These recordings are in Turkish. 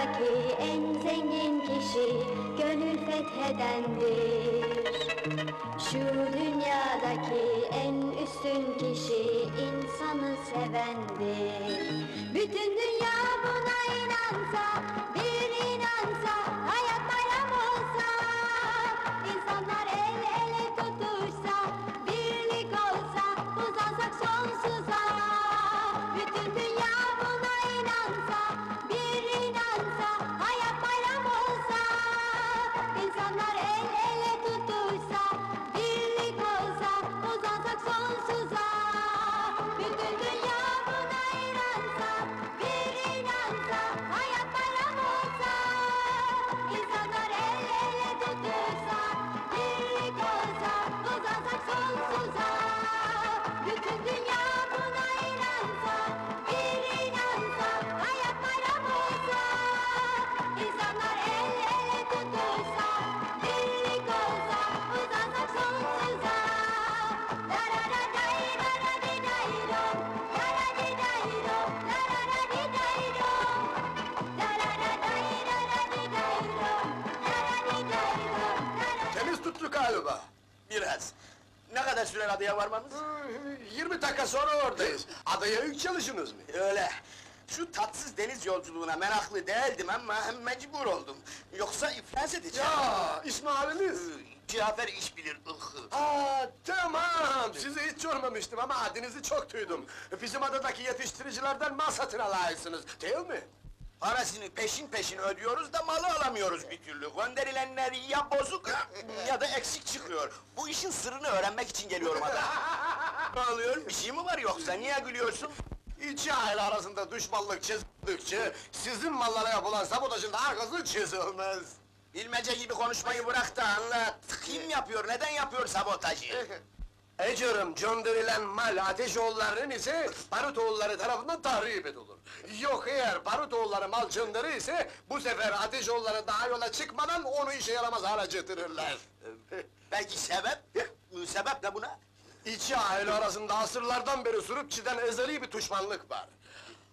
Dünyadaki en zengin kişi gönül fethedendir. Şu dünyadaki en üstün kişi insanı sevendir. Bütün dünya buna inansa, adaya varmamız? Hı, 20 dakika sonra oradayız. Adaya ilk çalışınız mı? Öyle. Şu tatsız deniz yolculuğuna meraklı değildim ama mecbur oldum. Yoksa iflas edeceğim. Ya, İsmail'iniz? Cafer iş bilir, ıhı. Aa, tamam, sizi hiç görmemiştim ama adınızı çok duydum. Bizim adadaki yetiştiricilerden mal satın alaysınız, değil mi? Parasını peşin peşin ödüyoruz da malı alamıyoruz bir türlü. Gönderilenler ya bozuk ya da eksik çıkıyor. Bu işin sırrını öğrenmek için geliyorum adaya. ne oluyor? Bir şey mi var yoksa? Niye gülüyorsun? İki aile arasında düşmanlık çizildikçe, sizin mallara yapılan sabotajın arkası çizilmez. Bilmece gibi konuşmayı bırak da anlat. Kim yapıyor, neden yapıyor sabotajı? Ecürüm gönderilen mal Ateşoğulları'nın ise Barutoğulları tarafından tahrip edilir. Yok eğer Barutoğulları mal gönderir ise bu sefer Ateşoğulları daha yola çıkmadan onu işe yaramaz hale getirirler. Belki sebep? Sebep ne buna? İki aile arasında asırlardan beri sürüp çiden ezeli bir düşmanlık var.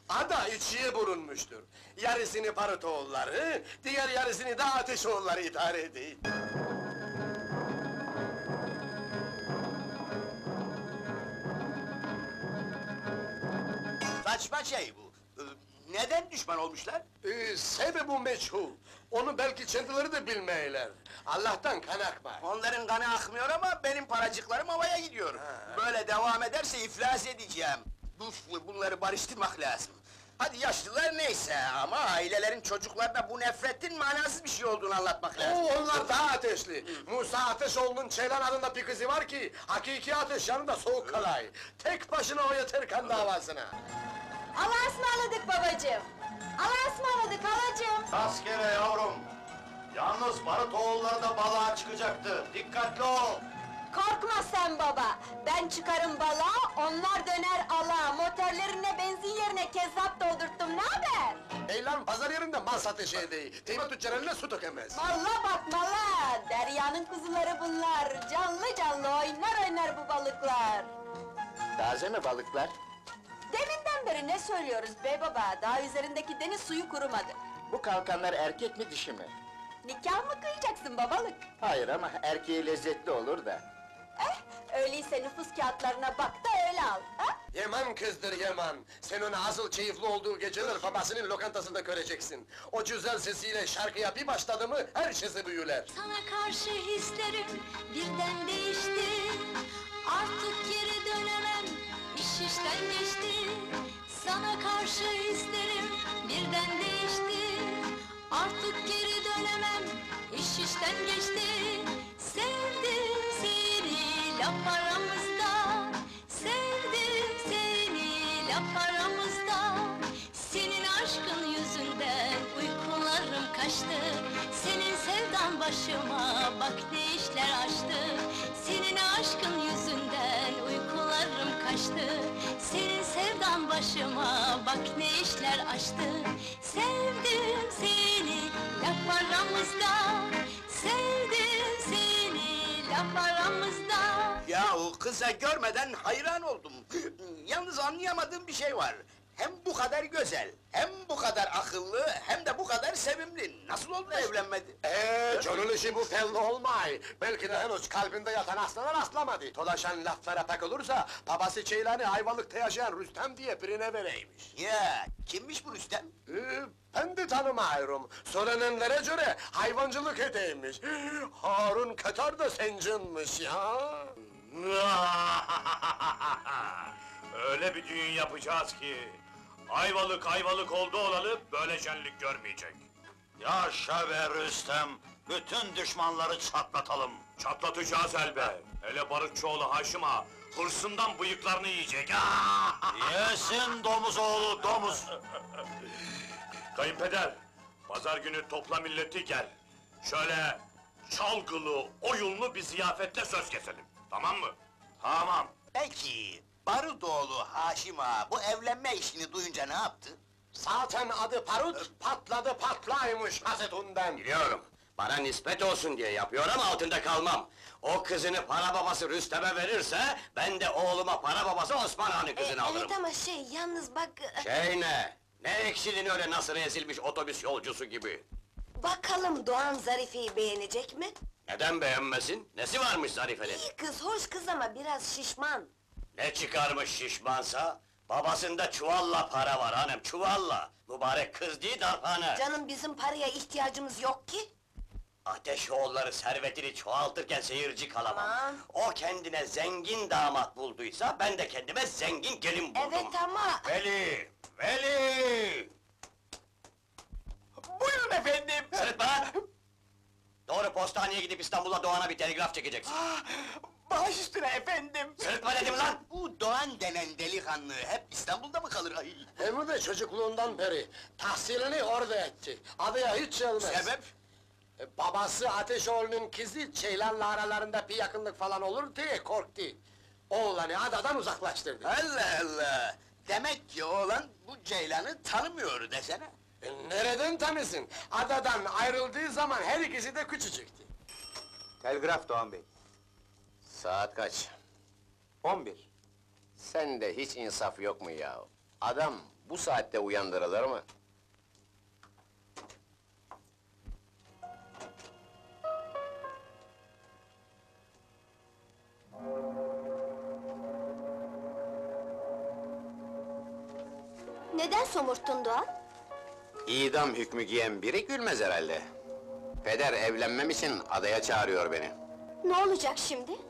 Ada içiye bulunmuştur. Yarısını Barutoğulları, diğer yarısını da Ateşoğulları idare ediyor. Saçma şey bu. Ee, Neden düşman olmuşlar? Ee, sebebi meçhul. Onu belki kendileri de bilmeyler. Allah'tan kan akma. Onların kanı akmıyor ama benim paracıklarım havaya gidiyor. Böyle devam ederse iflas edeceğim. Bu- Bunları barıştırmak lazım. Hadi yaşlılar neyse ama ailelerin çocuklarına bu nefretin manasız bir şey olduğunu anlatmak lazım. Oo, onlar daha ateşli. Musa Ateşoğlu'nun Çeylan adında bir kızı var ki, hakiki ateş yanında soğuk kalay. Tek başına o yeter kan davasına. Allah'a ısmarladık babacığım. Allah'a ısmarladık halacığım. Rastgele yavrum! Yalnız Barutoğulları da balığa çıkacaktı, dikkatli ol! Korkma sen baba. Ben çıkarım balığa, onlar döner ala. Motorlarına benzin yerine kezzap doldurttum. Ne haber? Eylan pazar yerinde mal satışı edeyi. Teyme tüccar eline su dökemez. Malla bak malla. Deryanın kuzuları bunlar. Canlı canlı oynar oynar bu balıklar. Taze mi balıklar? Deminden beri ne söylüyoruz bey baba? Daha üzerindeki deniz suyu kurumadı. Bu kalkanlar erkek mi dişi mi? Nikah mı kıyacaksın babalık? Hayır ama erkeği lezzetli olur da. Eh, öyleyse nüfus kağıtlarına bak da öyle al. Ha? Yaman kızdır Yaman. Sen onu asıl keyifli olduğu geceler babasının lokantasında göreceksin. O güzel sesiyle şarkıya bir başladı mı her şeysi büyüler. Sana karşı hislerim birden değişti Artık geri dönemem, iş işten geçti. Sana karşı hislerim birden değişti. Artık geri dönemem, iş işten geçti. Sevdim seni laf aramızda. Sevdim seni laf aramızda. Senin aşkın yüzünden uykularım kaçtı. Senin sevdan başıma bak ne işler açtı. Senin aşkın yüzünden uykularım kaçtı Senin sevdan başıma bak ne işler açtı Sevdim seni laf aramızda Sevdim seni laf aramızda Ya o kıza görmeden hayran oldum. Yalnız anlayamadığım bir şey var. Hem bu kadar güzel, hem bu kadar akıllı, hem de bu kadar sevimli. Nasıl oldu da evlenmedi? Ee, John'un işi bu belli olmay. Belki de henüz kalbinde yatan aslana rastlamadı. Dolaşan laflara pek olursa, babası Ceylan'ı Ayvalık'ta yaşayan Rüstem diye birine vereymiş. Ya, kimmiş bu Rüstem? Ee, ben de tanımıyorum. Söylenenlere göre hayvancılık edeymiş. Harun Katar da sencinmiş ya. Öyle bir düğün yapacağız ki... Ayvalık ayvalık oldu olalı böyle şenlik görmeyecek. Yaşa be Rüstem! Bütün düşmanları çatlatalım. Çatlatacağız elbe. Hele Barutçuoğlu Haşim ağa, hırsından bıyıklarını yiyecek. Yesin domuz oğlu domuz! Kayınpeder, pazar günü topla milleti gel. Şöyle çalgılı, oyunlu bir ziyafetle söz keselim. Tamam mı? Tamam. Peki, Barutoğlu Haşim Ağa bu evlenme işini duyunca ne yaptı? Zaten adı Parut, patladı patlaymış hasetundan. Biliyorum. Bana nispet olsun diye yapıyor ama altında kalmam. O kızını para babası Rüstem'e verirse, ben de oğluma para babası Osman Ağa'nın kızını alırım. evet ama şey, yalnız bak... Şey ne? Ne eksilin öyle nasıl ezilmiş otobüs yolcusu gibi? Bakalım Doğan Zarife'yi beğenecek mi? Neden beğenmesin? Nesi varmış Zarife'nin? İyi kız, hoş kız ama biraz şişman. Ne çıkarmış şişmansa? Babasında çuvalla para var hanım, çuvalla! Mübarek kız değil darphane! Canım bizim paraya ihtiyacımız yok ki. Ateşoğulları servetini çoğaltırken seyirci kalamam. Aman! O kendine zengin damat bulduysa, ben de kendime zengin gelin buldum. Evet ama... Veli! Veli! Buyurun efendim! Sırıtma! Doğru postaneye gidip İstanbul'a Doğan'a bir telgraf çekeceksin. Baş üstüne efendim! Sırıtma dedim lan! Bu Doğan denen delikanlı hep İstanbul'da mı kalır? Ay. Hem de çocukluğundan beri tahsilini orada etti. Adıya hiç gelmez. Sebep? E, Babası Ateşoğlu'nun kızı Ceylan'la aralarında bir yakınlık falan olur diye korktu. Oğlanı adadan uzaklaştırdı. Allah Allah! Demek ki oğlan bu Ceylan'ı tanımıyor desene. E, nereden tanısın? Adadan ayrıldığı zaman her ikisi de küçücüktü. Telgraf Doğan Bey. Saat kaç? 11. Sende hiç insaf yok mu ya? Adam bu saatte uyandırılır mı? Neden somurttun Doğan? İdam hükmü giyen biri gülmez herhalde. Peder evlenmem için adaya çağırıyor beni. Ne olacak şimdi?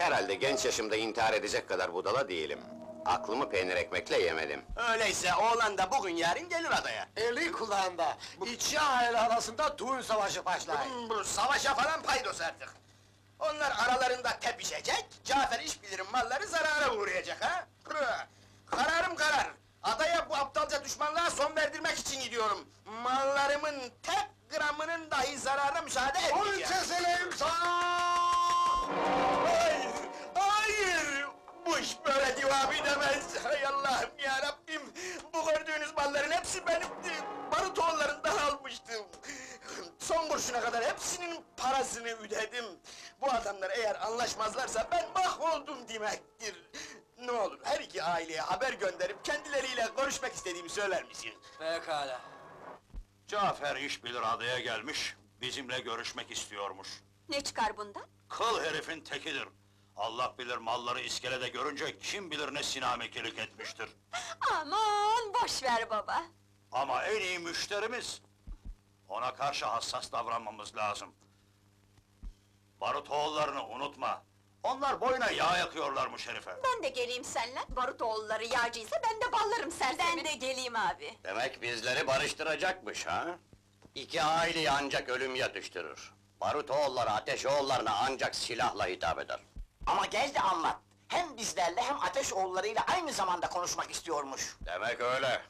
Herhalde genç yaşımda intihar edecek kadar budala değilim. Aklımı peynir ekmekle yemedim. Öyleyse oğlan da bugün yarın gelir adaya. Eli kulağında, iki aile arasında düğün savaşı başlar. Bu savaşa falan paydos artık. Onlar aralarında tepişecek, Cafer iş bilirim malları zarara uğrayacak ha? Kararım karar. Adaya bu aptalca düşmanlığa son verdirmek için gidiyorum. Mallarımın tek gramının dahi zararına müsaade etmeyeceğim. kesileyim sana! Bu iş böyle devam edemez. Hay Allah'ım ya Rabbim! Bu gördüğünüz malların hepsi benimdi. Barutoğullarından almıştım. Son kurşuna kadar hepsinin parasını ödedim. Bu adamlar eğer anlaşmazlarsa ben mahvoldum demektir. Ne olur her iki aileye haber gönderip kendileriyle görüşmek istediğimi söyler misin? Pekala. Cafer iş bilir adaya gelmiş, bizimle görüşmek istiyormuş. Ne çıkar bundan? Kıl herifin tekidir. Allah bilir malları iskelede görünce kim bilir ne sinamekilik etmiştir. Aman, boş ver baba. Ama en iyi müşterimiz. Ona karşı hassas davranmamız lazım. Barutoğullarını unutma. Onlar boyuna yağ yakıyorlarmış herife. Ben de geleyim seninle. Barutoğulları yağcıysa ben de ballarım sersemi. Ben de geleyim abi. Demek bizleri barıştıracakmış ha? İki aileyi ancak ölüm yatıştırır. Barutoğulları Ateşoğullarına ancak silahla hitap eder. Ama gel de anlat. Hem bizlerle hem ateş oğullarıyla aynı zamanda konuşmak istiyormuş. Demek öyle.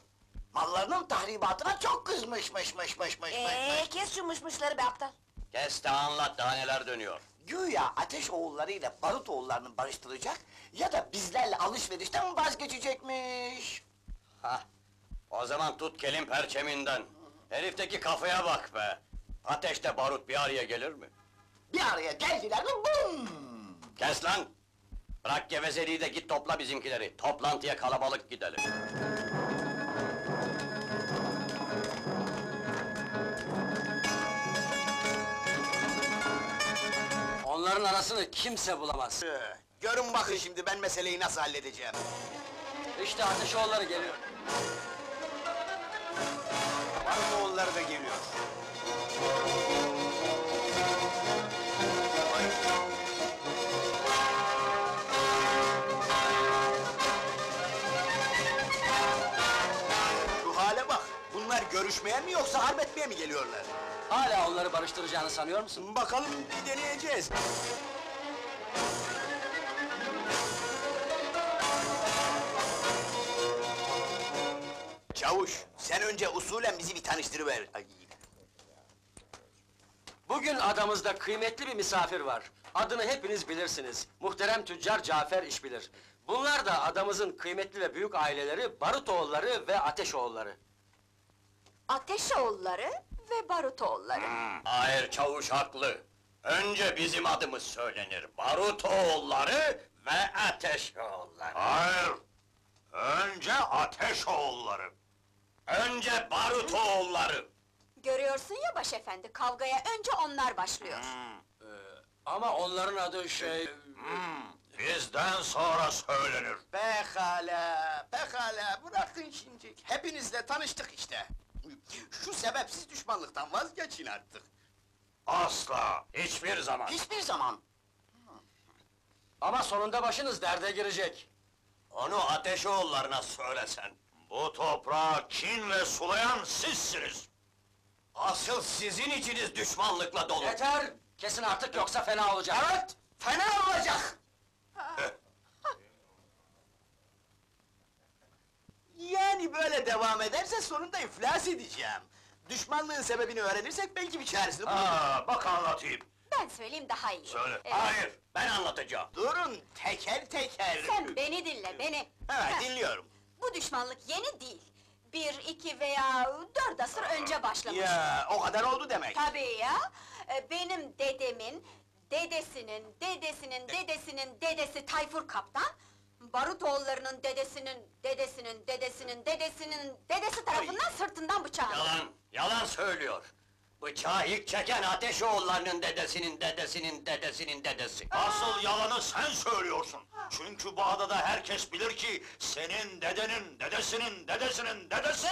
Mallarının tahribatına çok kızmış mış mış mış mış Ee, kes şu mışmışları be aptal. Kes de anlat daha neler dönüyor. Güya ateş oğullarıyla barut oğullarını barıştıracak ya da bizlerle alışverişten vazgeçecekmiş. Hah, o zaman tut kelin perçeminden. Herifteki kafaya bak be! Ateşte barut bir araya gelir mi? Bir araya geldiler mi bum! Kes lan! Bırak gevezeliği de git topla bizimkileri, toplantıya kalabalık gidelim. Onların arasını kimse bulamaz. Ee, görün bakın şimdi ben meseleyi nasıl halledeceğim. İşte ateş Ateşoğulları geliyor. Var mı Barınoğulları da geliyor. Görüşmeye mi yoksa harp etmeye mi geliyorlar? Hala onları barıştıracağını sanıyor musun? Bakalım bir deneyeceğiz. Çavuş, sen önce usulen bizi bir tanıştırıver. Ay, Bugün adamızda kıymetli bir misafir var. Adını hepiniz bilirsiniz. Muhterem tüccar Cafer İşbilir. Bunlar da adamızın kıymetli ve büyük aileleri Barutoğulları ve Ateşoğulları. Ateşoğulları ve Barutoğulları. Hayır çavuş haklı. Önce bizim adımız söylenir. Barutoğulları ve Ateşoğulları. Hayır! Önce Ateşoğulları! Önce Barutoğulları. Görüyorsun ya başefendi, kavgaya önce onlar başlıyor. Ama onların adı şey... Hmm, bizden sonra söylenir. Pekala, pekala, bırakın şimdi. Hepinizle tanıştık işte. Şu sebepsiz düşmanlıktan vazgeçin artık. Asla! Hiçbir zaman. Hiçbir zaman. Ama sonunda başınız derde girecek. Onu Ateşoğullarına söylesen. Bu toprağı kinle sulayan sizsiniz. Asıl sizin içiniz düşmanlıkla dolu. Yeter! Kesin artık yoksa fena olacak. Evet, fena olacak! yani böyle devam ederse sonunda iflas edeceğim. Düşmanlığın sebebini öğrenirsek belki bir çaresini buluruz. Aa, bak anlatayım. Ben söyleyeyim daha iyi. Söyle. Ee, Hayır, ben anlatacağım. Durun, teker teker. Sen beni dinle, beni. Evet, dinliyorum. Bu düşmanlık yeni değil. Bir, iki veya dört asır önce başlamış. Ya, o kadar oldu demek. Tabii ya! Ee, Benim dedemin, dedesinin, dedesinin, dedesinin dedesi Tayfur Kaptan... ...Barutoğullarının dedesinin, dedesinin, dedesinin, dedesinin, dedesi tarafından sırtından bıçağı. Yalan, yalan söylüyor. Bıçağı ilk çeken Ateşoğullarının dedesinin, dedesinin, dedesinin dedesi. Asıl yalanı sen söylüyorsun. Çünkü bu adada herkes bilir ki senin dedenin, dedesinin, dedesinin dedesi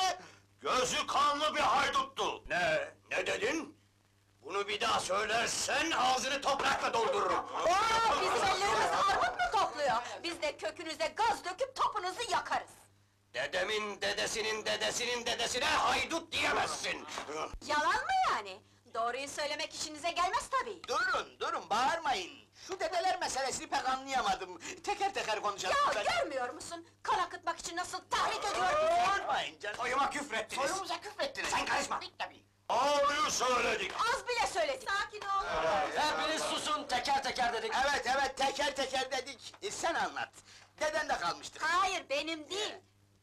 gözü kanlı bir hayduttu. Ne, ne dedin? Bunu bir daha söylersen ağzını toprakla doldururum. Oo, bizim ellerimiz armut mu topluyor? Biz de kökünüze gaz döküp topunuzu yakarız. Dedemin dedesinin dedesinin dedesine haydut diyemezsin. Yalan mı yani? Doğruyu söylemek işinize gelmez tabii. Durun, durun, bağırmayın. Şu dedeler meselesini pek anlayamadım. Teker teker konuşalım. Ya görmüyor musun? Kan akıtmak için nasıl tahrik ediyor bizi? Bağırmayın canım. Soyuma küfrettiniz. Soyumuza küfrettiniz. Sen karışma. Tabii. Doğruyu söyledik. Az bile söyledik. Sakin ol. Hepiniz susun, teker teker dedik. Evet, evet, teker teker dedik. E, sen anlat. Deden de kalmıştık. Hayır benim değil.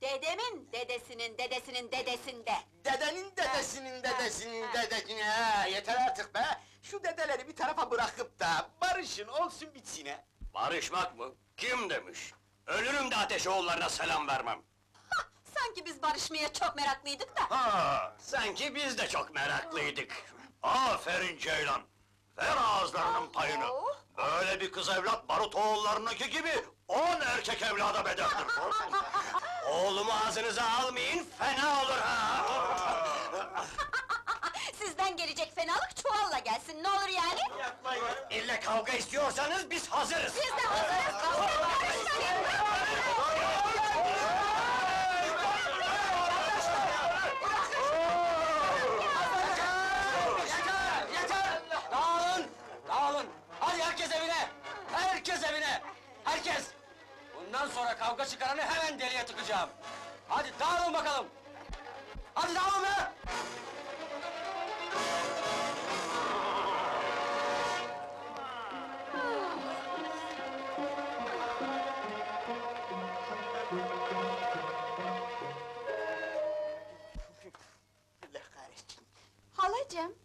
Dedemin dedesinin dedesinin dedesinde. Dedenin dedesinin dedesinin dedesine. Ha, yeter artık be! Şu dedeleri bir tarafa bırakıp da barışın olsun bitsin ha. Barışmak mı? Kim demiş? Ölürüm de Ateşoğullarına selam vermem. Sanki biz barışmaya çok meraklıydık da. Ha, Sanki biz de çok meraklıydık. aferin Ceylan. Ver ağızlarının payını. Böyle bir kız evlat Barutoğulları'nınki gibi on erkek evlada bedeldir. Oğlumu ağzınıza almayın, fena olur ha! Sizden gelecek fenalık çuvalla gelsin ne olur yani? İlle kavga istiyorsanız biz hazırız. Biz de hazırız yeter! Dağılın, dağılın! Hadi herkes evine! Herkes evine! Herkes! Bundan sonra kavga çıkaranı hemen deliye tıkacağım. Hadi dağılın bakalım! Hadi dağılın be! Allah kahretsin. Halacığım,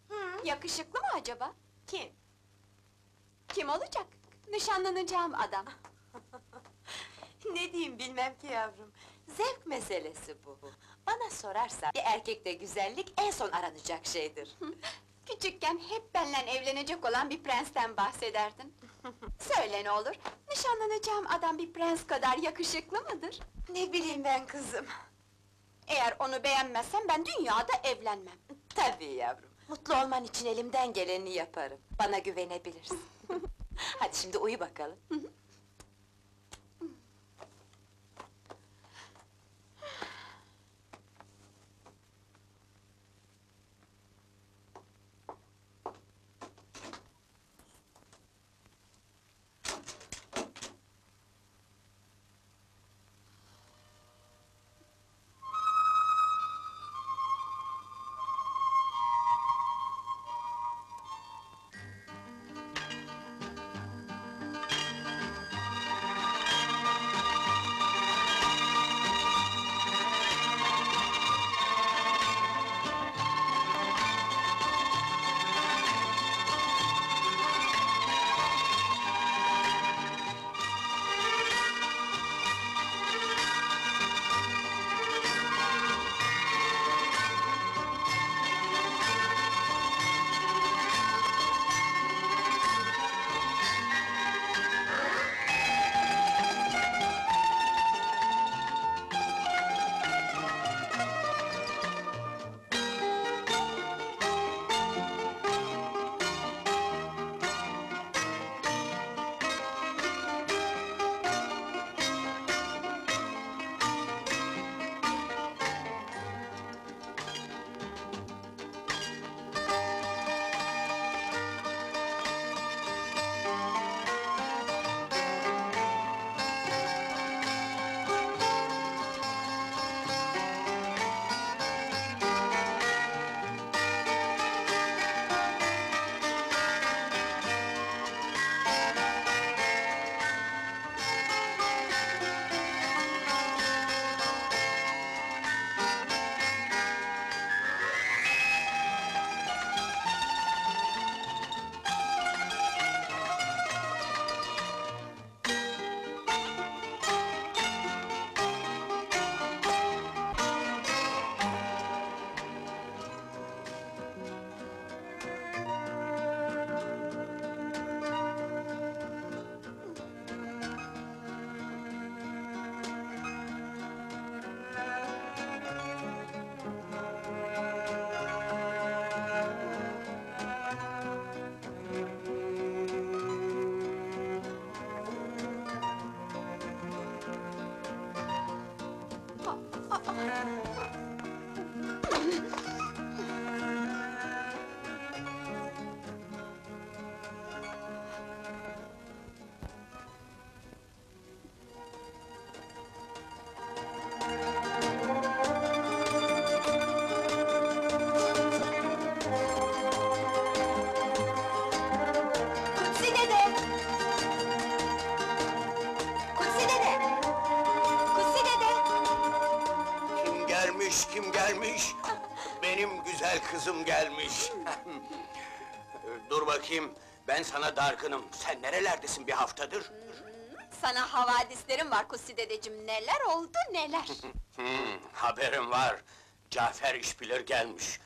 yakışıklı mı acaba? Kim? Kim olacak? Nişanlanacağım adam. Ne diyeyim bilmem ki yavrum. Zevk meselesi bu. Bana sorarsan bir erkekte güzellik en son aranacak şeydir. Küçükken hep benimle evlenecek olan bir prensten bahsederdin. Söyle ne olur, nişanlanacağım adam bir prens kadar yakışıklı mıdır? Ne bileyim ben kızım. Eğer onu beğenmezsen ben dünyada evlenmem. Tabii yavrum. Mutlu olman için elimden geleni yaparım. Bana güvenebilirsin. Hadi şimdi uyu bakalım. Kutsi bakayım, ben sana dargınım. Sen nerelerdesin bir haftadır? Sana havadislerim var Kutsi dedeciğim, neler oldu neler! Hmm, haberim var. Cafer işbilir gelmiş.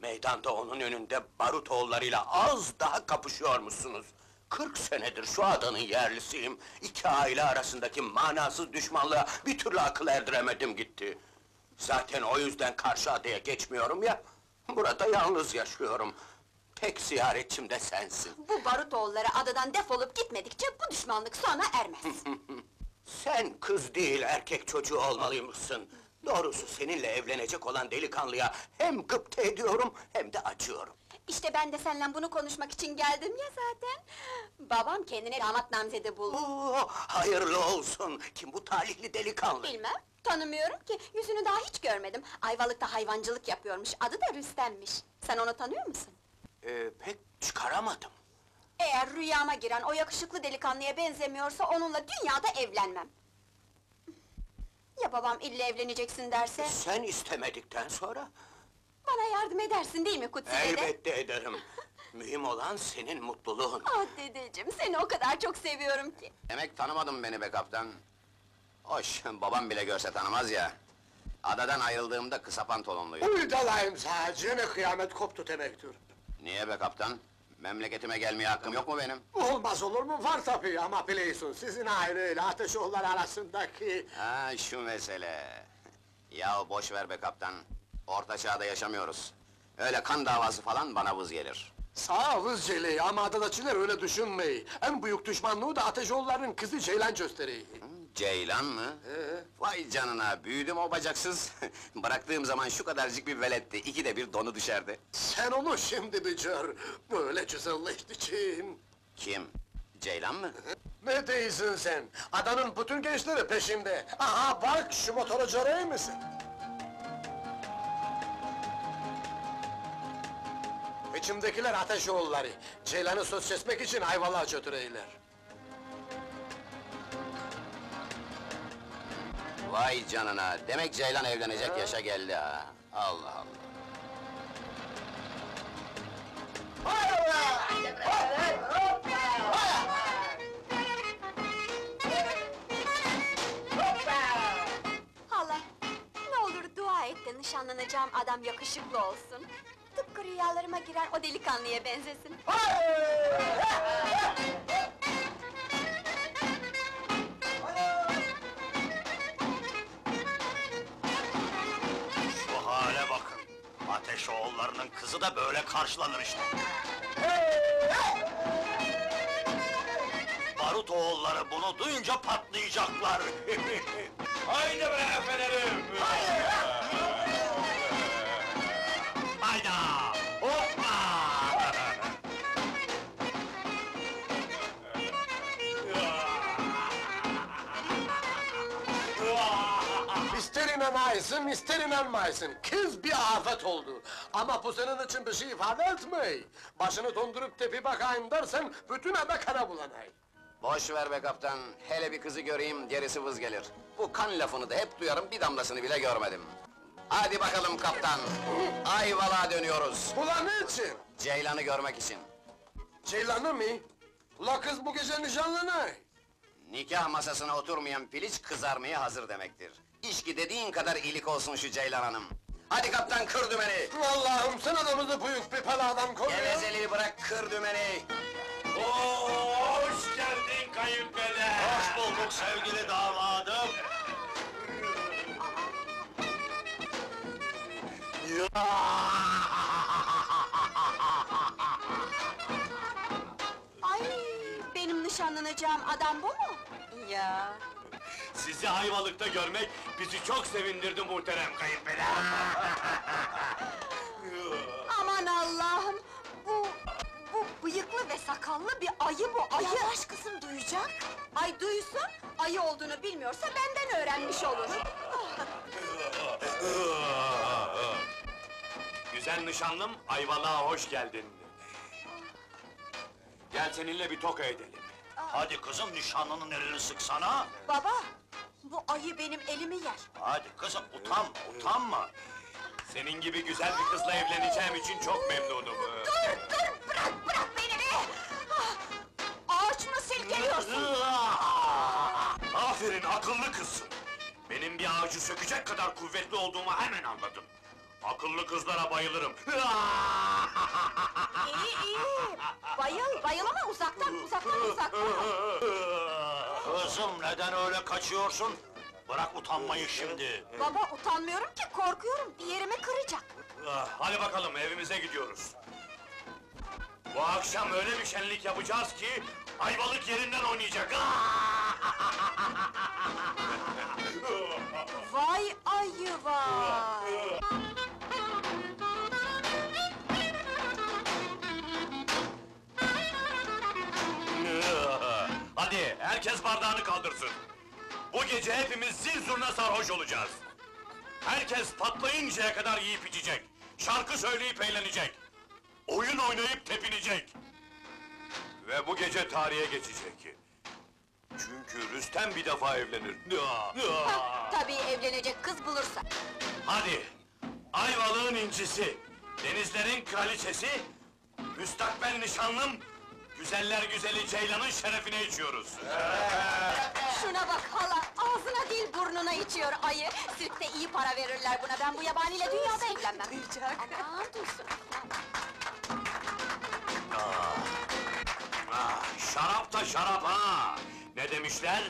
Meydanda onun önünde barut oğullarıyla az daha kapışıyormuşsunuz. Kırk senedir şu adanın yerlisiyim. İki aile arasındaki manasız düşmanlığa bir türlü akıl erdiremedim gitti. Zaten o yüzden karşı adaya geçmiyorum ya. Burada yalnız yaşıyorum. Tek ziyaretçim de sensin. Bu Barutoğulları adadan defolup gitmedikçe bu düşmanlık sona ermez. Sen kız değil erkek çocuğu olmalıymışsın. Doğrusu seninle evlenecek olan delikanlıya hem gıpta ediyorum hem de acıyorum. işte ben de seninle bunu konuşmak için geldim ya zaten. Babam kendine damat namzedi buldu. Oo, hayırlı olsun. Kim bu talihli delikanlı? Bilmem, tanımıyorum ki, yüzünü daha hiç görmedim. Ayvalık'ta hayvancılık yapıyormuş, adı da Rüstem'miş. Sen onu tanıyor musun? Ee, pek çıkaramadım. Eğer rüyama giren o yakışıklı delikanlıya benzemiyorsa onunla dünyada evlenmem. Ya babam ille evleneceksin derse? Sen istemedikten sonra Bana yardım edersin değil mi Kutsi dede? elbette ederim. Mühim olan senin mutluluğun. Ah dedeciğim, seni o kadar çok seviyorum ki. Demek tanımadın beni be kaptan. Hoş, babam bile görse tanımaz ya. Adadan ayrıldığımda kısa pantolonluyum. Uydalayım sadece ne kıyamet koptu demektir. Niye be kaptan? Memleketime gelmeye hakkım yok mu benim? Olmaz olur mu? Var tabii ama biliyorsun sizin ayrıyla Ateşoğulları arasındaki... Ha şu mesele. Ya boş ver be kaptan. Orta çağda yaşamıyoruz. Öyle kan davası falan bana vız gelir. Sağ ol Zeli ama adadakiler öyle düşünmeyi. En büyük düşmanlığı da Ateşoğulları'nın kızı Ceylan gösteriyor. Ceylan mı? Ee? Vay canına, büyüdüm o bacaksız. Bıraktığım zaman şu kadarcık bir veletti, ikide bir donu düşerdi. Sen onu şimdi bir gör. Böyle güzelleşti ki. Kim? Ceylan mı? Ne değilsin sen? Adanın bütün gençleri peşinde. Aha bak şu motoru göreyim misin? İçimdekiler Ateşoğulları. Ceylan'ı söz kesmek için Ayvalık'a götüreyler. Vay canına, demek Ceylan evlenecek yaşa geldi ha. Allah Allah. Hala, ne olur dua et de nişanlanacağım adam yakışıklı olsun. Tıpkı rüyalarıma giren o delikanlıya benzesin. Ateşoğullarının kızı da böyle karşılanır işte. Barut oğulları bunu duyunca patlayacaklar. Haydi be efendim! Hayda! İnanaysın, ister inanmaysın. Kız bir afet oldu. Ama bu senin için bir şey ifade etmey. Başını dondurup tepi bakayım dersen, bütün ebe kara bulanay. Boş ver be kaptan, hele bir kızı göreyim, gerisi vız gelir. Bu kan lafını da hep duyarım, bir damlasını bile görmedim. Hadi bakalım kaptan, Ayvalık'a dönüyoruz. Ulan niçin? Ceylan'ı görmek için. Ceylan'ı mı? Ula kız bu gece nişanlanay. Nikah masasına oturmayan piliç kızarmaya hazır demektir. İşki dediğin kadar iyilik olsun şu Ceylan Hanım. Hadi kaptan kır dümeni! Allah'ım sen adamızı büyük bir paladan koruyor. Gevezeliği bırak kır dümeni! Oo, hoş geldin kayınpeder! Hoş bulduk sevgili damadım! Ay, benim nişanlanacağım adam bu mu? Ya, Sizi Ayvalık'ta görmek bizi çok sevindirdi muhterem kayınpeder. Aman Allah'ım! Bu, bu bıyıklı ve sakallı bir ayı bu, ayı! yavaş kızım duyacak. Ay duysun, ayı olduğunu bilmiyorsa benden öğrenmiş olur. Güzel nişanlım, Ayvalık'a hoş geldin. Gel seninle bir toka edelim. Hadi kızım, nişanlının elini sıksana. Baba, bu ayı benim elimi yer. Hadi kızım, utanma, utanma. Senin gibi güzel bir kızla evleneceğim için çok memnunum. Dur, dur, bırak, bırak beni be! Ah, Ağaç mı silkeliyorsun? Aferin, akıllı kızsın. Benim bir ağacı sökecek kadar kuvvetli olduğumu hemen anladım. Akıllı kızlara bayılırım. iyi, iyi! Bayıl, bayıl ama uzaktan, uzaktan, uzaktan! Kızım neden öyle kaçıyorsun? Bırak utanmayı şimdi. Baba, utanmıyorum ki, korkuyorum, bir yerimi kıracak. Ah, Hadi bakalım evimize gidiyoruz. Bu akşam öyle bir şenlik yapacağız ki Ayvalık yerinden oynayacak. Vay ayı vay! Hadi herkes bardağını kaldırsın. Bu gece hepimiz zil zurna sarhoş olacağız. Herkes patlayıncaya kadar yiyip içecek. Şarkı söyleyip eğlenecek. Oyun oynayıp tepinecek. Ve bu gece tarihe geçecek. Çünkü Rüstem bir defa evlenir. Hah, Tabii evlenecek kız bulursa. Hadi! Ayvalık'ın incisi, denizlerin kraliçesi, müstakbel nişanlım, Güzeller güzeli Ceylan'ın şerefine içiyoruz. Şuna bak hala, ağzına değil burnuna içiyor ayı! Sirkte iyi para verirler buna, ben bu yabaniyle dünyada evlenmem! Duyacak! Aman dursun! Ah, ah, şarap da şarap ha! Ne demişler?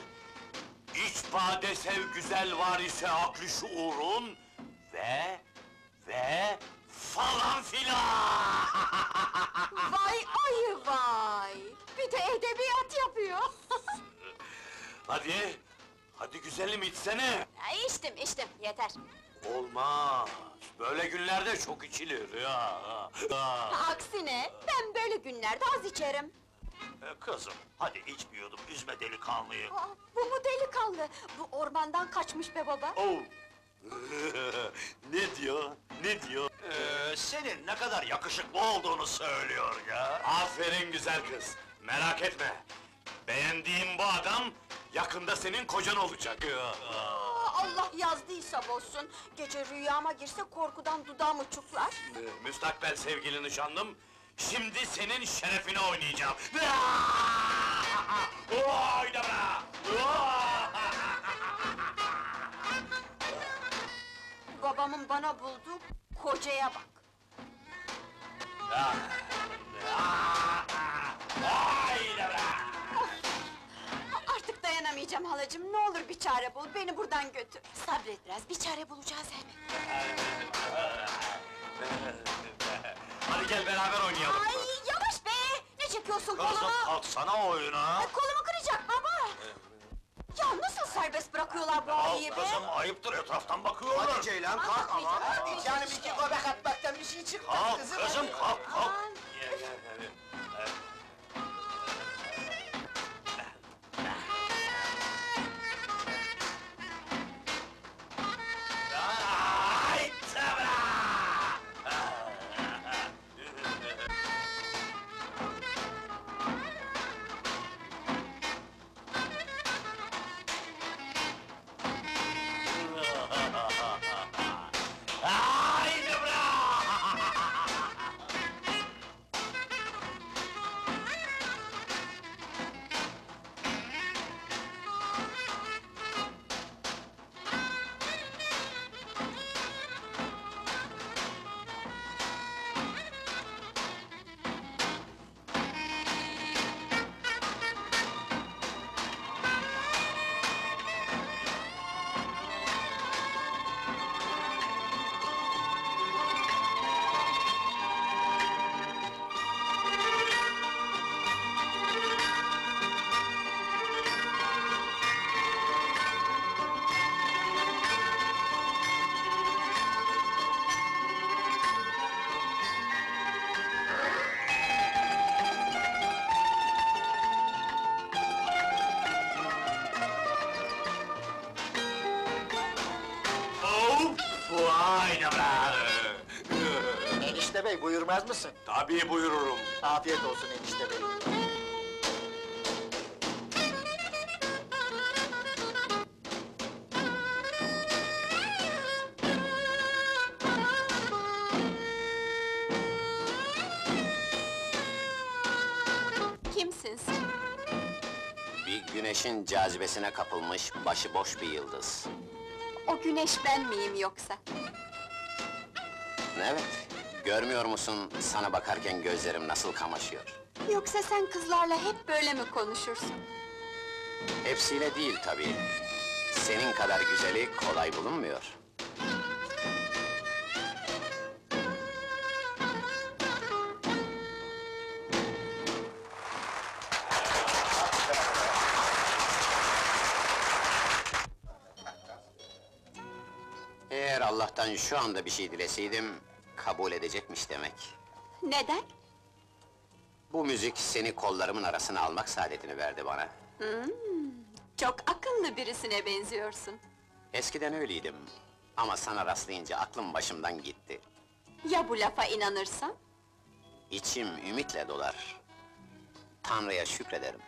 İç bade sev güzel var ise aklı şuurun... ...ve... ...ve falan filan. Vay ayı vay! Bir de edebiyat yapıyor! hadi, hadi güzelim içsene. Ay, içtim, içtim, yeter! Olmaz. Böyle günlerde çok içilir ya. ya. Aksine, ben böyle günlerde az içerim! E, Kızım, hadi iç bir yudum, üzme delikanlıyı. Aa, bu mu delikanlı? Bu ormandan kaçmış be baba! Oh! ne diyor, ne diyor? Ee, senin ne kadar yakışıklı olduğunu söylüyor ya. Aferin güzel kız, merak etme. Beğendiğim bu adam, yakında senin kocan olacak. Aa, Allah yazdıysa bozsun! Gece rüyama girse korkudan dudağım uçuklar! Ee, müstakbel sevgili nişanlım, şimdi senin şerefine oynayacağım. Oyna be! Babamın bana bulduğu kocaya bak! Artık dayanamayacağım halacığım, ne olur bir çare bul, beni buradan götür! Sabret biraz, bir çare bulacağız elbet! Hadi gel beraber oynayalım. Ay yavaş be! Ne çekiyorsun Kızım kolumu? kalksana oyuna. Ay, kolumu kıracak baba! Ya nasıl serbest bırakıyorlar bu Al ayıyı be? kızım ayıptır etraftan bakıyorlar. Hadi Ceylan kalk ama. Hadi canım iki göbek atmaktan bir şey çıkmaz Kalk kızım. kalk kalk. Aman. Gel, gel, gel. Ay, buyurmaz mısın? Tabii buyururum. Afiyet olsun enişte bey. Kimsin sen? Bir güneşin cazibesine kapılmış, başıboş bir yıldız. O güneş ben miyim yoksa? Evet, görmüyor musun sana bakarken gözlerim nasıl kamaşıyor? Yoksa sen kızlarla hep böyle mi konuşursun? Hepsiyle değil tabii. Senin kadar güzeli kolay bulunmuyor. Eğer Allah'tan şu anda bir şey dileseydim, kabul edecekmiş demek. Neden? Bu müzik seni kollarımın arasına almak saadetini verdi bana. Çok akıllı birisine benziyorsun. Eskiden öyleydim. Ama sana rastlayınca aklım başımdan gitti. Ya bu lafa inanırsam? İçim ümitle dolar. Tanrı'ya şükrederim.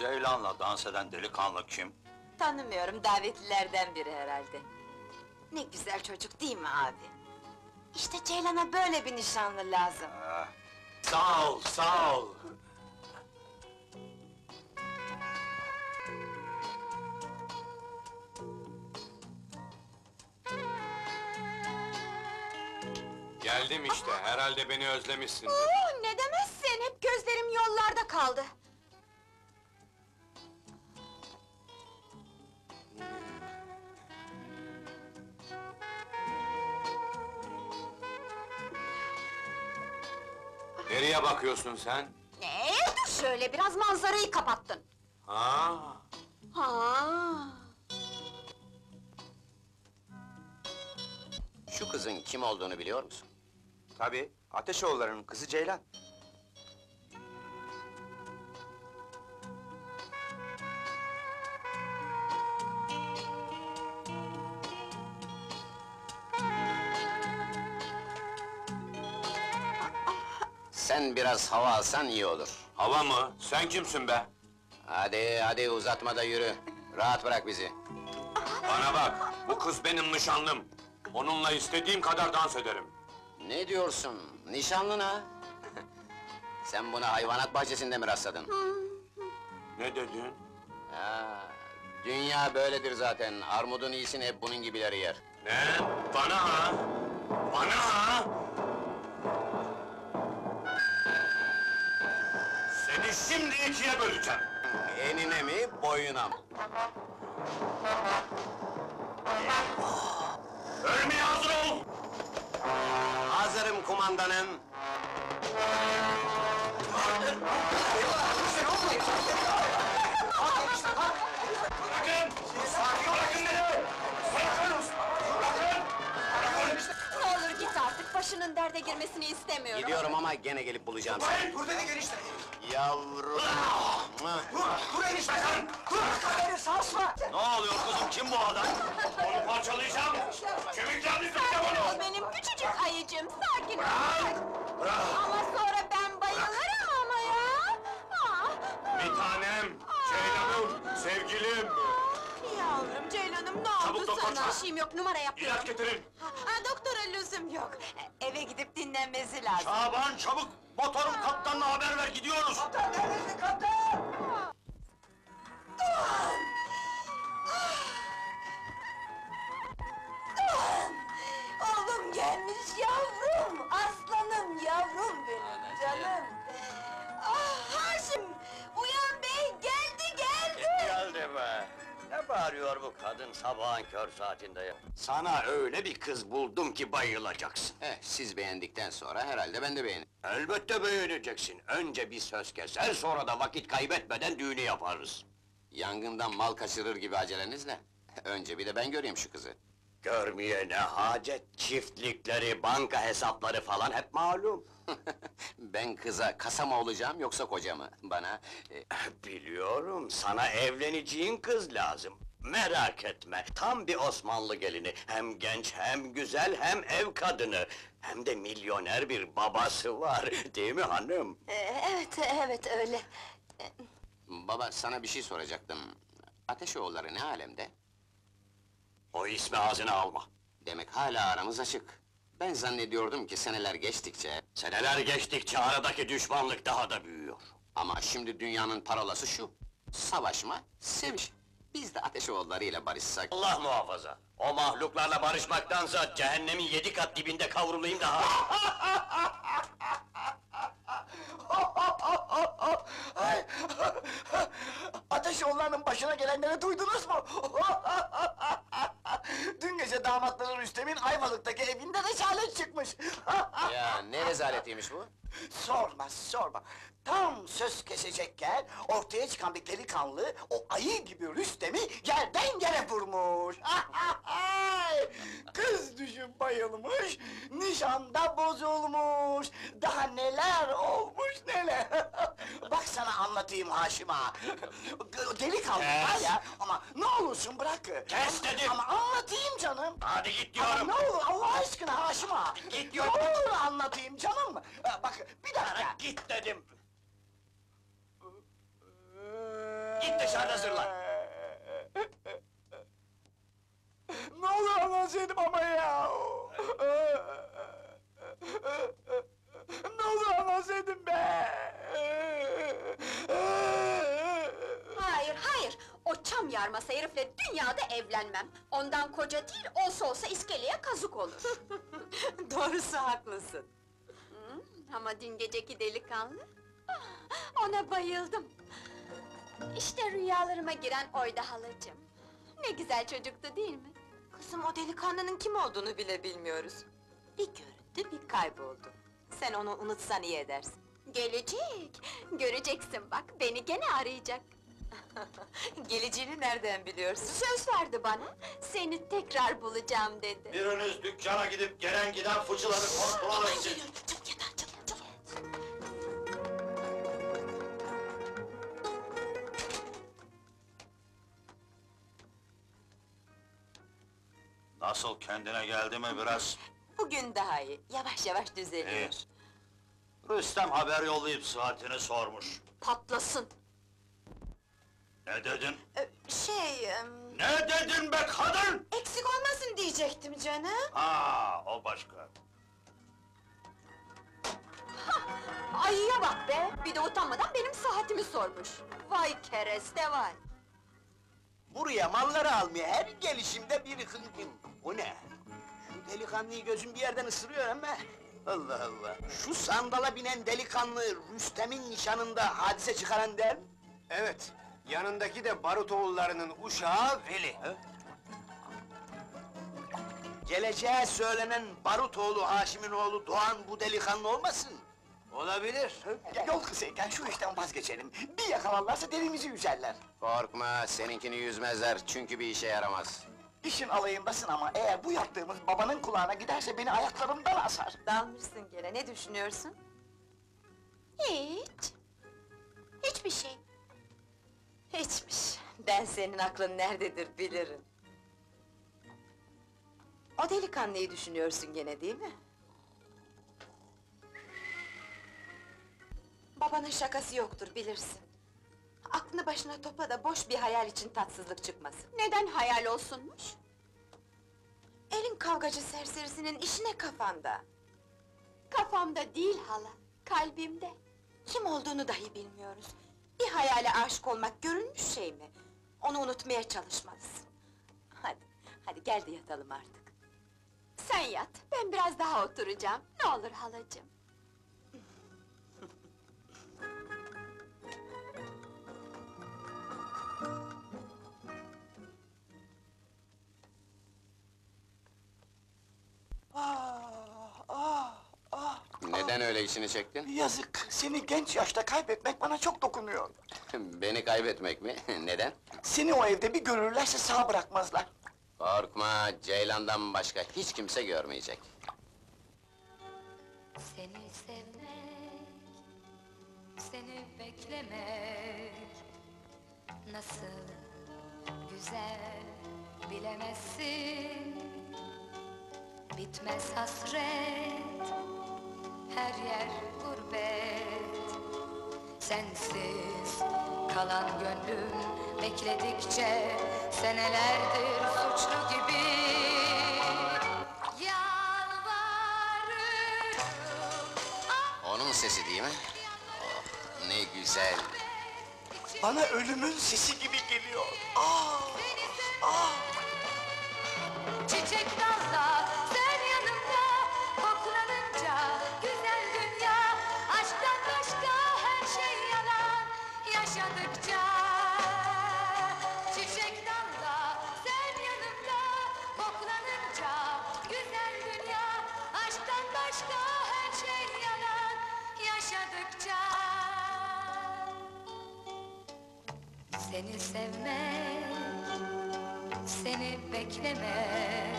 Ceylan'la dans eden delikanlı kim? Tanımıyorum, davetlilerden biri herhalde. Ne güzel çocuk değil mi abi? İşte Ceylan'a böyle bir nişanlı lazım. Sağ ol, sağ ol. Geldim işte, herhalde beni özlemişsin. Oo, ne Biletlerim yollarda kaldı. Nereye bakıyorsun sen? Ee, dur şöyle, biraz manzarayı kapattın. Ha? Ha. Şu kızın kim olduğunu biliyor musun? Tabii, Ateşoğulları'nın kızı Ceylan. Sen biraz hava alsan iyi olur. Hava mı? Sen kimsin be? Hadi, hadi uzatma da yürü. Rahat bırak bizi. Bana bak, bu kız benim nişanlım. Onunla istediğim kadar dans ederim. Ne diyorsun? Nişanlına? Sen buna hayvanat bahçesinde mi rastladın? Ne dedin? Ha, dünya böyledir zaten. Armudun iyisini hep bunun gibileri yer. Ne? Bana ha? Bana ha? Seni şimdi ikiye böleceğim. Enine mi, boyuna mı? Ölmeye hazır ol! Hazırım kumandanım. Başının derde girmesini istemiyorum. Gidiyorum ama gene gelip bulacağım seni. Hayır, burada değil enişte! Yavrum! Dur, dur enişte! Dur, beni sarsma! Ne oluyor kızım, kim bu adam? Onu parçalayacağım! Kemiklerini kıracağım Sakin ol onu! benim küçücük ayıcım, sakin ol. Ama sonra ben bayılırım ama ya. Ah, Bir tanem, Ceylan'ım, sevgilim! Yavrum Ceylan'ım ne oldu Çabuk doktor sana? çağır. Bir şeyim yok, numara yapıyorum. İlaç getirin! Ha, doktora lüzum yok. Eve gidip dinlenmesi lazım. Şaban çabuk, motorun kaptanına haber ver, gidiyoruz! Oğlum gelmiş yavrum, aslanım yavrum benim canım. Ah Haşim, uyan bey be! Ne bağırıyor bu kadın sabahın kör saatinde ya? Sana öyle bir kız buldum ki bayılacaksın. Eh, siz beğendikten sonra herhalde ben de beğenirim. Elbette beğeneceksin. Önce bir söz keser, sonra da vakit kaybetmeden düğünü yaparız. Yangından mal kaçırır gibi acelenizle. Önce bir de ben göreyim şu kızı. Görmeye ne hacet, çiftlikleri, banka hesapları falan hep malum. ben kıza kasa mı olacağım yoksa koca mı? Bana... e, Biliyorum, sana evleneceğin kız lazım. Merak etme, tam bir Osmanlı gelini. Hem genç, hem güzel, hem ev kadını. Hem de milyoner bir babası var, değil mi hanım? Ee, evet, evet öyle. baba sana bir şey soracaktım. Ateşoğulları ne alemde? O ismi ağzına alma. Demek hala aramız açık. Ben zannediyordum ki seneler geçtikçe... Seneler geçtikçe aradaki düşmanlık daha da büyüyor. Ama şimdi dünyanın parolası şu... Savaşma, seviş. Biz de Ateşoğulları'yla barışsak... Allah muhafaza! O mahluklarla barışmaktansa cehennemin yedi kat dibinde kavrulayım daha. Ay! Ateş yollarının başına gelenleri duydunuz mu? Dün gece damatların Rüstem'in Ayvalık'taki evinde rezalet çıkmış. ya ne rezaletiymiş bu? sorma, sorma. Tam söz kesecekken ortaya çıkan bir delikanlı o ayı gibi Rüstem'i yerden yere vurmuş. Kız düşüp bayılmış, nişanda bozulmuş. Daha neler olmuş neler. Bak sana anlatayım Haşim ağa. Delikanlı Kes! var ya ama ne olursun bırak. Kes dedim! Ama anlatayım canım. Hadi git Ama diyorum! ne olur Allah aşkına Haşim ağa. Git Ne diyorum! olur anlatayım canım. Ee, Bak bir dakika. Git dedim! Git dışarıda zırla! Ne olur anlatsaydım ama ya! Ne olur anlatsaydım be! Hayır, hayır! O çam yarması herifle dünyada evlenmem. Ondan koca değil, olsa olsa iskeleye kazık olur. Doğrusu haklısın. Hı, Ama dün geceki delikanlı... Ona bayıldım. İşte rüyalarıma giren oydu halacığım. Ne güzel çocuktu değil mi? Kızım o delikanlının kim olduğunu bile bilmiyoruz. Bir göründü, bir kayboldu. Sen onu unutsan iyi edersin. Gelecek, göreceksin bak, beni gene arayacak. Geleceğini nereden biliyorsun? Söz verdi bana, seni tekrar bulacağım dedi. Biriniz dükkana gidip gelen giden fıçıları kontrol etsin. Nasıl kendine geldi mi biraz? Bugün daha iyi, yavaş yavaş düzeliyor. Rüstem haber yollayıp saatini sormuş. Patlasın! Ne dedin? Ee, Şey, em, Ne dedin be kadın? eksik olmasın diyecektim canım. Ha, o başka. Ayıya bak be! Bir de utanmadan benim saatimi sormuş. Vay kereste vay! Buraya malları almaya her gelişimde bir hılgın. O ne? Şu delikanlıyı gözüm bir yerden ısırıyor ama... Allah Allah! Şu sandala binen delikanlı Rüstem'in nişanında hadise çıkaran der mi? Evet, yanındaki de Barutoğullarının uşağı Veli. Geleceğe söylenen Barutoğlu Haşim'in oğlu Doğan bu delikanlı olmasın? Olabilir. Yol kısayken şu işten vazgeçelim. Bir yakalarlarsa derimizi yüzerler. Korkma, seninkini yüzmezler çünkü bir işe yaramaz. İşin alayındasın ama eğer bu yaptığımız babanın kulağına giderse beni ayaklarımdan asar. Dalmışsın gene, ne düşünüyorsun? Hiç! Hiçbir şey. Hiçmiş. Ben senin aklın nerededir bilirim. O delikanlıyı düşünüyorsun gene değil mi? Babanın şakası yoktur bilirsin. Aklını başına topa da boş bir hayal için tatsızlık çıkmasın. Neden hayal olsunmuş? Elin kavgacı serserisinin işi ne kafanda? Kafamda değil hala, kalbimde. Kim olduğunu dahi bilmiyoruz. Bir hayale aşık olmak görülmüş şey mi? Onu unutmaya çalışmalısın. Hadi, hadi gel de yatalım artık. Sen yat, ben biraz daha oturacağım. Ne olur halacığım. Neden öyle içini çektin? Yazık, seni genç yaşta kaybetmek bana çok dokunuyor. Beni kaybetmek mi? Neden? Seni o evde bir görürlerse sağ bırakmazlar. Korkma, Ceylan'dan başka hiç kimse görmeyecek. Seni sevmek, seni beklemek Nasıl güzel bilemezsin Bitmez hasret, her yer gurbet Sensiz kalan gönlüm bekledikçe Senelerdir suçlu gibi Onun sesi değil mi? Oh, ne güzel. Bana ölümün sesi gibi geliyor. Aa, aa. Çiçek dalda, beklemek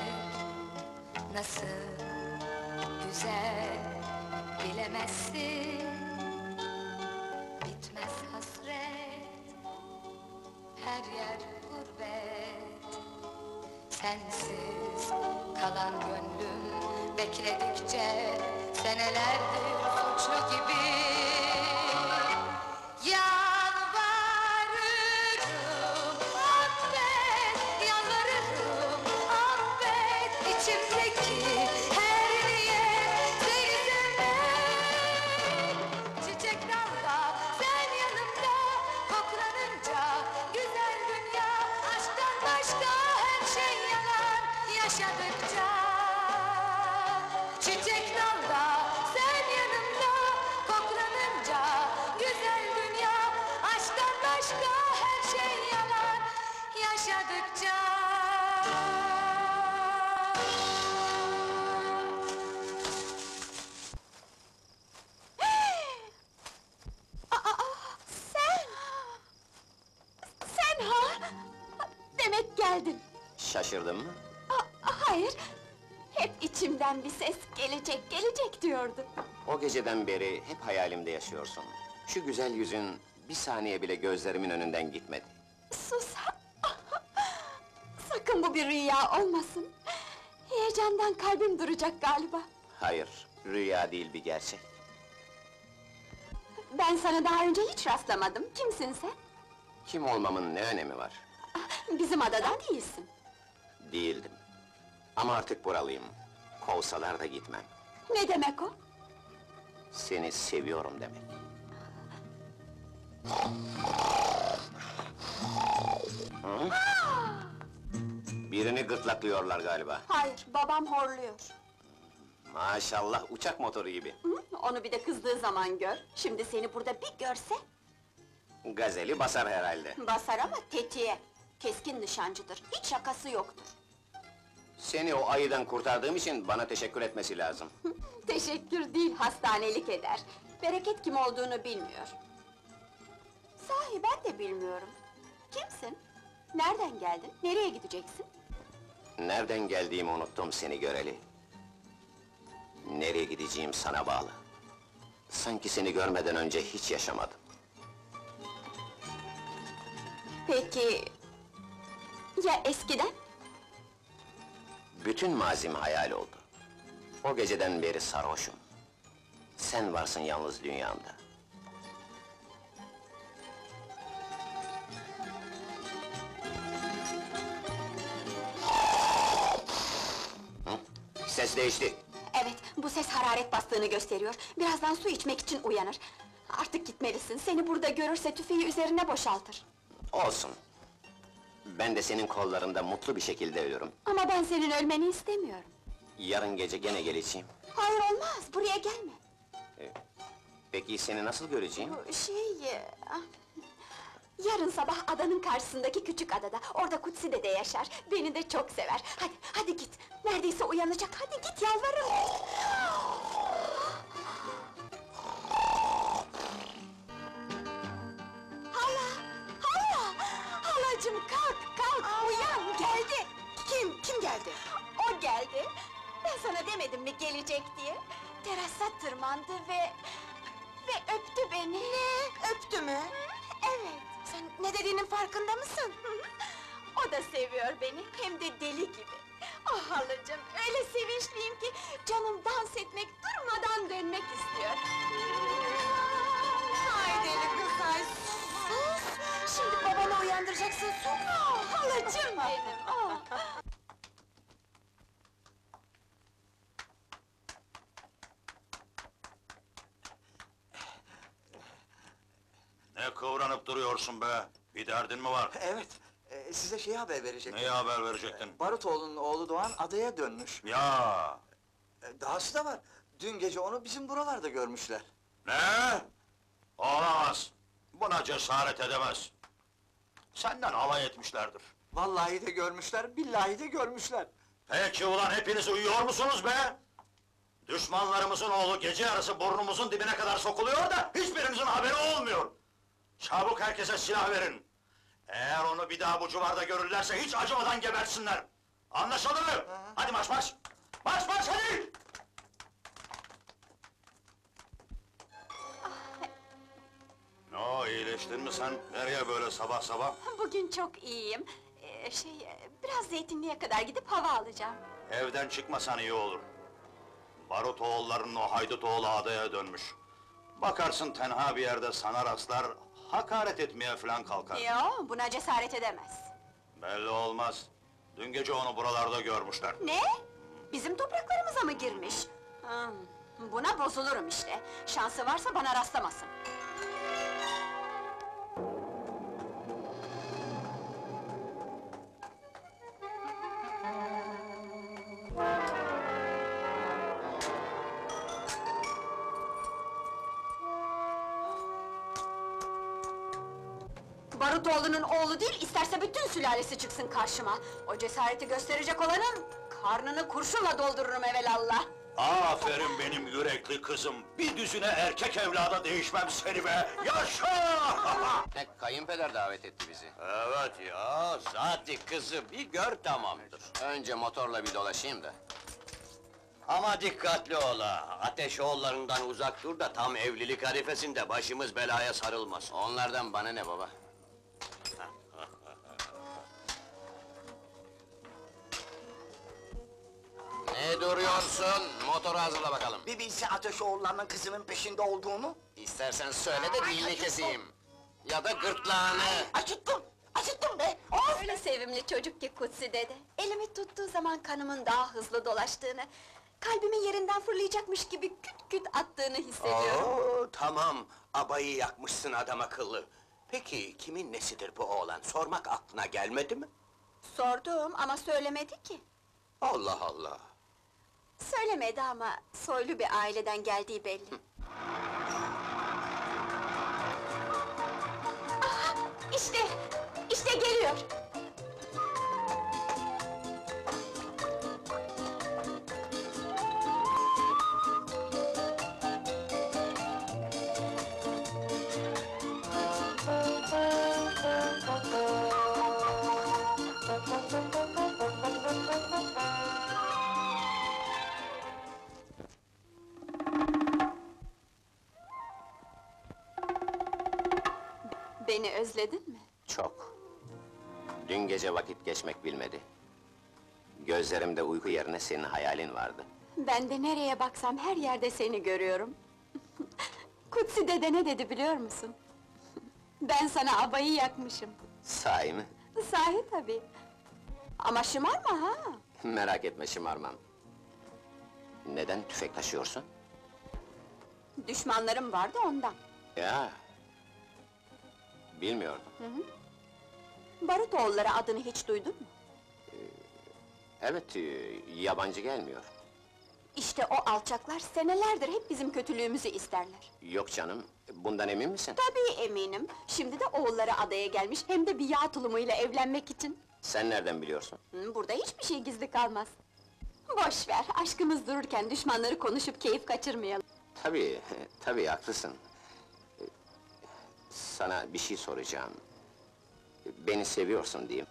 nasıl güzel bilemezsin. Bitmez hasret her yer gurbet. Sensiz kalan gönlüm bekledikçe senelerdir suçlu gibi. Yalvarırım, geceden beri hep hayalimde yaşıyorsun. Şu güzel yüzün bir saniye bile gözlerimin önünden gitmedi. Sus! Sakın bu bir rüya olmasın. Heyecandan kalbim duracak galiba. Hayır, rüya değil bir gerçek. Ben sana daha önce hiç rastlamadım. Kimsin sen? Kim olmamın ne önemi var? Bizim adadan değilsin. Değildim. Ama artık buralıyım. Kovsalar da gitmem. Ne demek o? Seni seviyorum demek. Hı? Birini gırtlaklıyorlar galiba. Hayır, babam horluyor. Maşallah uçak motoru gibi. Hı? Onu bir de kızdığı zaman gör. Şimdi seni burada bir görse, Gazeli basar herhalde. basar ama tetiğe. Keskin nişancıdır, hiç şakası yoktur. Seni o ayıdan kurtardığım için bana teşekkür etmesi lazım. Teşekkür değil, hastanelik eder. Bereket kim olduğunu bilmiyor. Sahi ben de bilmiyorum. Kimsin? Nereden geldin? Nereye gideceksin? Nereden geldiğimi unuttum seni göreli. Nereye gideceğim sana bağlı. Sanki seni görmeden önce hiç yaşamadım. Peki... Ya eskiden? Bütün mazim hayal oldu. O geceden beri sarhoşum. Sen varsın yalnız dünyamda. Hı? Ses değişti. Evet, bu ses hararet bastığını gösteriyor. Birazdan su içmek için uyanır. Artık gitmelisin, seni burada görürse tüfeği üzerine boşaltır. Olsun. Ben de senin kollarında mutlu bir şekilde ölürüm. Ama ben senin ölmeni istemiyorum. Yarın gece gene geleceğim. Hayır olmaz, buraya gelme. Peki seni nasıl göreceğim? Bu Şey... e, ah, Yarın sabah adanın karşısındaki küçük adada, orada Kutsi dede yaşar. Beni de çok sever. Hadi, hadi git. Neredeyse uyanacak, hadi git yalvarırım. Kim, kim geldi? O geldi. Ben sana demedim mi gelecek diye? Terasa tırmandı ve... ve öptü beni. Ne? Öptü mü? Evet. Sen ne dediğinin farkında mısın? o da seviyor beni, hem de deli gibi. Ah halacığım, öyle sevinçliyim ki... ...canım dans etmek, durmadan dönmek istiyor. Ay deli kız, ay sus! Şimdi babanı uyandıracaksın, sus! Ah, halacığım benim, Ne kıvranıp duruyorsun be? Bir derdin mi var? Evet, e, size şey haber verecektim. Neye haber verecektin? Barutoğlu'nun oğlu Doğan adaya dönmüş. Ya! E, Dahası da var. Dün gece onu bizim buralarda görmüşler. Ne? Olamaz! Buna cesaret edemez. Senden alay etmişlerdir. Vallahi de görmüşler, billahi de görmüşler. Peki ulan hepiniz uyuyor musunuz be? Düşmanlarımızın oğlu gece yarısı burnumuzun dibine kadar sokuluyor da hiçbirinizin haberi olmuyor. Çabuk herkese silah verin. Eğer onu bir daha bu civarda görürlerse hiç acımadan gebersinler. Anlaşıldı mı? Hadi marş marş! Marş marş hadi! Ne o, iyileştin mi sen? Nereye böyle sabah sabah? Bugün çok iyiyim. Ee, şey, e, biraz zeytinliğe kadar gidip hava alacağım. Evden çıkmasan iyi olur. Barut oğullarının o haydut oğlu adaya dönmüş. Bakarsın tenha bir yerde sana rastlar, hakaret etmeye falan kalkar. Yo, buna cesaret edemez. Belli olmaz. Dün gece onu buralarda görmüşler. Ne? Bizim topraklarımıza mı girmiş? Hmm, buna bozulurum işte. Şansı varsa bana rastlamasın. Barutoğlu'nun oğlu değil, isterse bütün sülalesi çıksın karşıma. O cesareti gösterecek olanın, karnını kurşunla doldururum evelallah. Aferin benim yürekli kızım. Bir düzine erkek evlada değişmem seni be. Yaşa! E, kayınpeder davet etti bizi. Evet ya, zaten kızı bir gör tamamdır. Önce motorla bir dolaşayım da. Ama dikkatli ol ha, ateş oğullarından uzak dur da tam evlilik harifesinde başımız belaya sarılmasın. Onlardan bana ne baba? Ne duruyorsun? Motoru hazırla bakalım. Bir bilse Ateşoğulları'nın kızının peşinde olduğunu. İstersen söyle de dilini keseyim. Ya da gırtlağını. Acıttım, acıttım be! Öyle sevimli çocuk ki Kutsi dede. Elimi tuttuğu zaman kanımın daha hızlı dolaştığını... ...kalbimin yerinden fırlayacakmış gibi küt küt attığını hissediyorum. Oo, tamam, abayı yakmışsın adam akıllı. Peki kimin nesidir bu oğlan? Sormak aklına gelmedi mi? Sordum ama söylemedi ki. Allah Allah! Söylemedi ama soylu bir aileden geldiği belli. Aha, işte, işte geliyor. Gözlerimde uyku yerine senin hayalin vardı. Ben de nereye baksam her yerde seni görüyorum. Kutsi dede ne dedi biliyor musun? Ben sana abayı yakmışım. Sahi mi? Sahi tabii. Ama şımarma ha! Merak etme şımarmam. Neden tüfek taşıyorsun? Düşmanlarım vardı ondan. Ya. Bilmiyordum. Barutoğulları adını hiç duydun mu? Evet, e, yabancı gelmiyor. İşte o alçaklar senelerdir hep bizim kötülüğümüzü isterler. Yok canım, bundan emin misin? Tabii eminim. Şimdi de oğulları adaya gelmiş hem de bir yağ tulumuyla evlenmek için. Sen nereden biliyorsun? Hı, Burada hiçbir şey gizli kalmaz. Boş ver, aşkımız dururken düşmanları konuşup keyif kaçırmayalım. Tabii, tabii haklısın. E, Sana bir şey soracağım. Beni seviyorsun diyeyim.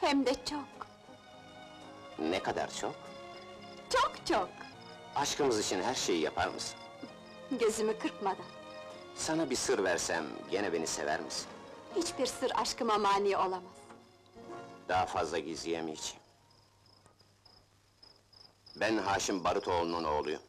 Hem de çok, Ne kadar çok? çok çok! Aşkımız için her şeyi yapar mısın? Gözümü kırpmadan. Sana bir sır versem, gene beni sever misin? Hiçbir sır aşkıma mani olamaz. Daha fazla gizleyemeyeceğim. Ben Haşim Barutoğlu'nun oğluyum.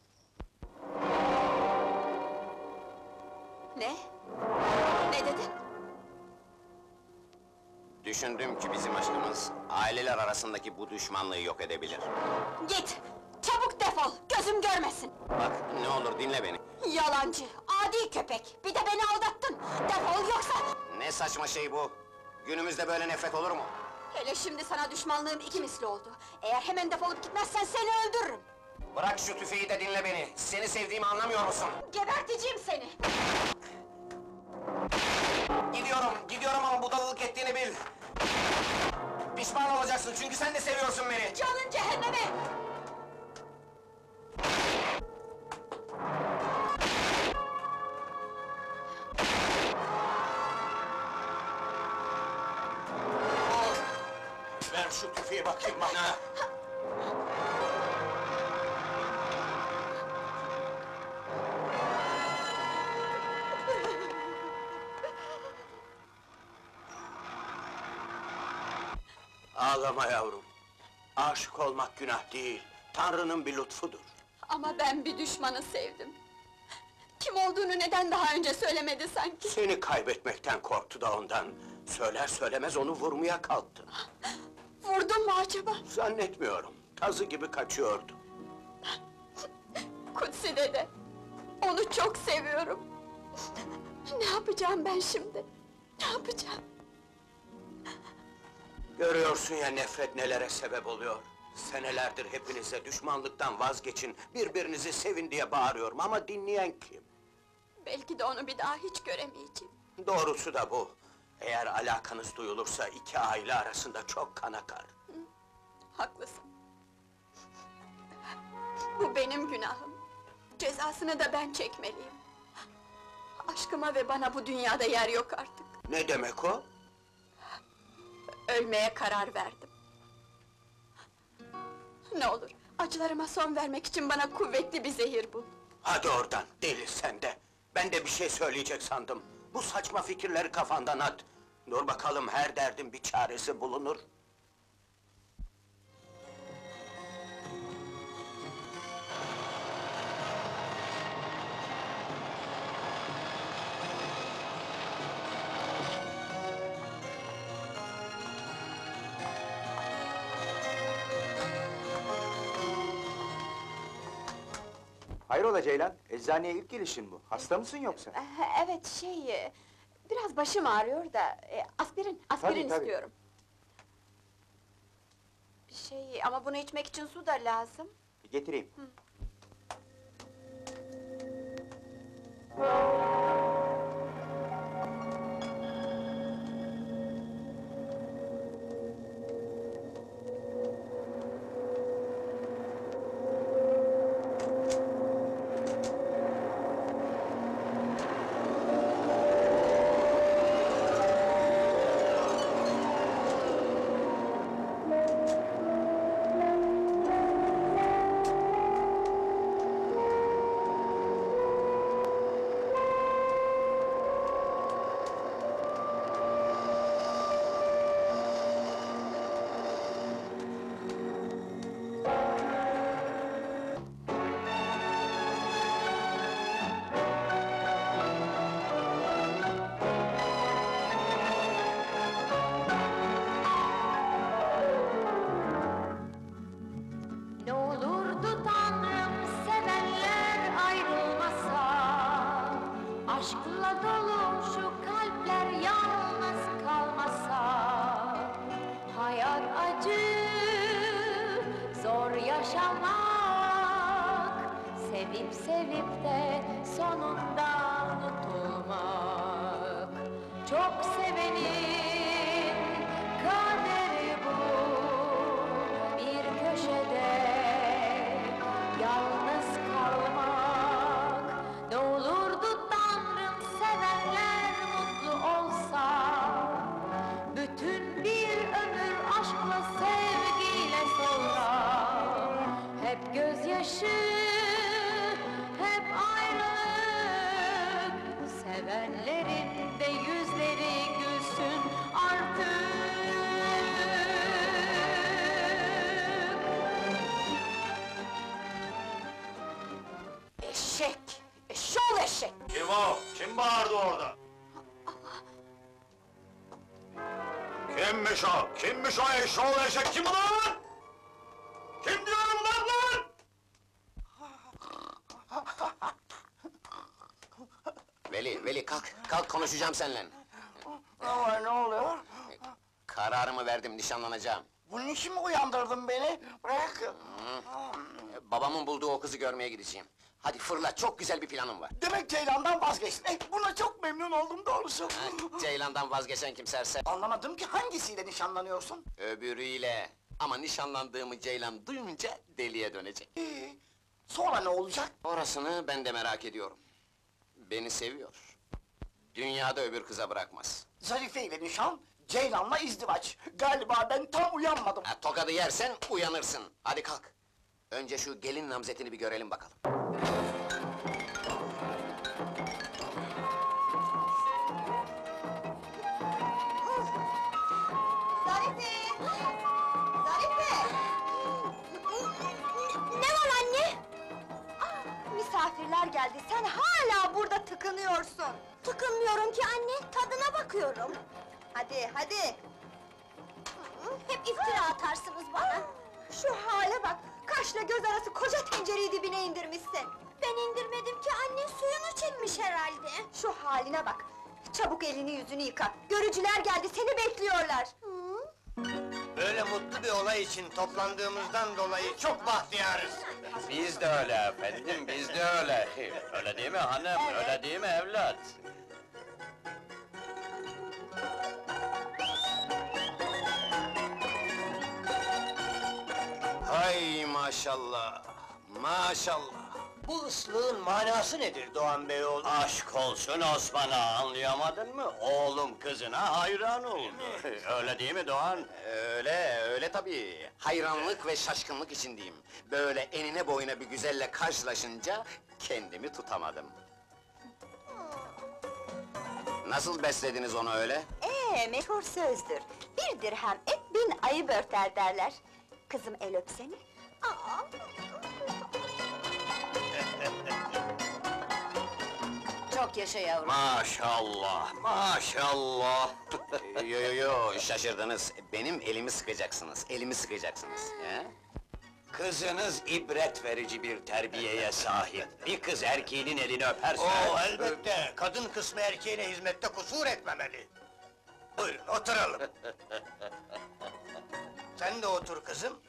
Düşündüm ki bizim aşkımız, aileler arasındaki bu düşmanlığı yok edebilir. Git! Çabuk defol, gözüm görmesin! Bak, ne olur dinle beni. Yalancı, adi köpek! Bir de beni aldattın! Defol yoksa... Ne saçma şey bu? Günümüzde böyle nefret olur mu? Hele şimdi sana düşmanlığım iki misli oldu. Eğer hemen defolup gitmezsen seni öldürürüm! Bırak şu tüfeği de dinle beni. Seni sevdiğimi anlamıyor musun? Geberteceğim seni! Gidiyorum, gidiyorum ama budalalık ettiğini bil. Pişman olacaksın çünkü sen de seviyorsun beni. Canın cehenneme! Ver şu tüfeği bakayım bana! Ağlama yavrum. Aşık olmak günah değil, Tanrı'nın bir lütfudur. Ama ben bir düşmanı sevdim. Kim olduğunu neden daha önce söylemedi sanki? Seni kaybetmekten korktu da ondan. Söyler söylemez onu vurmaya kalktı. Vurdun mu acaba? Zannetmiyorum, tazı gibi kaçıyordu. Kutsi dede, onu çok seviyorum. Ne yapacağım ben şimdi? Ne yapacağım? Görüyorsun ya nefret nelere sebep oluyor. Senelerdir hepinize düşmanlıktan vazgeçin, birbirinizi sevin diye bağırıyorum ama dinleyen kim? Belki de onu bir daha hiç göremeyeceğim. Doğrusu da bu. Eğer alakanız duyulursa iki aile arasında çok kan akar. Haklısın. Bu benim günahım. Cezasını da ben çekmeliyim. Aşkıma ve bana bu dünyada yer yok artık. Ne demek o? Ölmeye karar verdim. Ne olur, acılarıma son vermek için bana kuvvetli bir zehir bul. Hadi oradan, deli sen de! Ben de bir şey söyleyecek sandım. Bu saçma fikirleri kafandan at. Dur bakalım, her derdin bir çaresi bulunur. Hayrola Ceylan? Eczaneye ilk gelişin bu. Hasta mısın yoksa? Evet, şey... e, Biraz başım ağrıyor da, e, aspirin, aspirin Tabii, tabii. istiyorum. Şey, ama bunu içmek için su da lazım. Getireyim. Eşek? Kim ulan? Kim diyorum lan lan? Veli, Veli kalk, kalk konuşacağım seninle. Ne var, ne oluyor? Kararımı verdim, nişanlanacağım. Bunun için mi uyandırdın beni? Bırak! Babamın bulduğu o kızı görmeye gideceğim. Hadi fırla, çok güzel bir planım var. Demek Ceylan'dan vazgeçtin. Eh, buna çok memnun oldum doğrusu. Ha, Ceylan'dan vazgeçen kimserse Anlamadım ki hangisiyle nişanlanıyorsun? öbürüyle. Ama nişanlandığımı Ceylan duyunca deliye dönecek. Ee, sonra ne olacak? Orasını ben de merak ediyorum. Beni seviyor. Dünyada öbür kıza bırakmaz. Zarife ile nişan, Ceylan'la izdivaç. Galiba ben tam uyanmadım. Ha, tokadı yersen uyanırsın. Hadi kalk. Önce şu gelin namzetini bir görelim bakalım. Geldi, sen hala burada tıkınıyorsun. Tıkınmıyorum ki anne, tadına bakıyorum. Hadi, hadi! Hep iftira atarsınız bana. Şu hale bak, kaşla göz arası koca tencereyi dibine indirmişsin. Ben indirmedim ki anne, suyunu çekmiş herhalde. Şu haline bak, çabuk elini yüzünü yıka. Görücüler geldi, seni bekliyorlar. Böyle mutlu bir olay için toplandığımızdan dolayı çok bahtiyarız. Biz de öyle efendim, biz de öyle. Öyle değil mi hanım, öyle değil mi evlat? Hay maşallah! Maşallah. Bu ıslığın manası nedir Doğan Beyoğlu? Aşk olsun Osman'a, anlayamadın mı? Oğlum kızına hayran oldu. Öyle değil mi Doğan? Öyle, öyle tabii. Hayranlık ve şaşkınlık içindeyim. Böyle enine boyuna bir güzelle karşılaşınca kendimi tutamadım. Nasıl beslediniz onu öyle? Ee, meşhur sözdür. Bir dirhem et bin ayı börter derler. Kızım el öpsene. Aa, Çok yaşa yavrum. Maşallah, maşallah! yo yo yo, şaşırdınız. Benim elimi sıkacaksınız, elimi sıkacaksınız. He? Kızınız ibret verici bir terbiyeye sahip. Bir kız erkeğinin elini öperse... Oo elbette, kadın kısmı erkeğine hizmette kusur etmemeli. Buyurun, oturalım. Sen de otur kızım.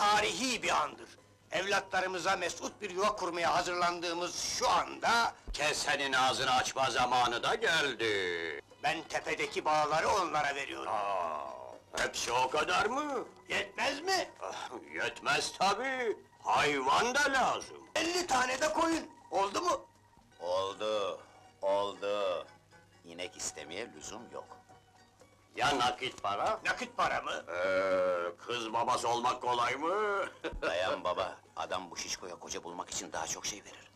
Tarihi bir andır. Evlatlarımıza mesut bir yuva kurmaya hazırlandığımız şu anda... Kesenin ağzını açma zamanı da geldi. ...ben tepedeki bağları onlara veriyorum. Aa, hepsi o kadar mı? Yetmez mi? Ah, Yetmez tabii. Hayvan da lazım. 50 tane de koyun. Oldu mu? Oldu, oldu. İnek istemeye lüzum yok. Ya nakit para? Nakit para mı? Ee, kız babası olmak kolay mı? Dayan baba, adam bu şişkoya koca bulmak için daha çok şey verir.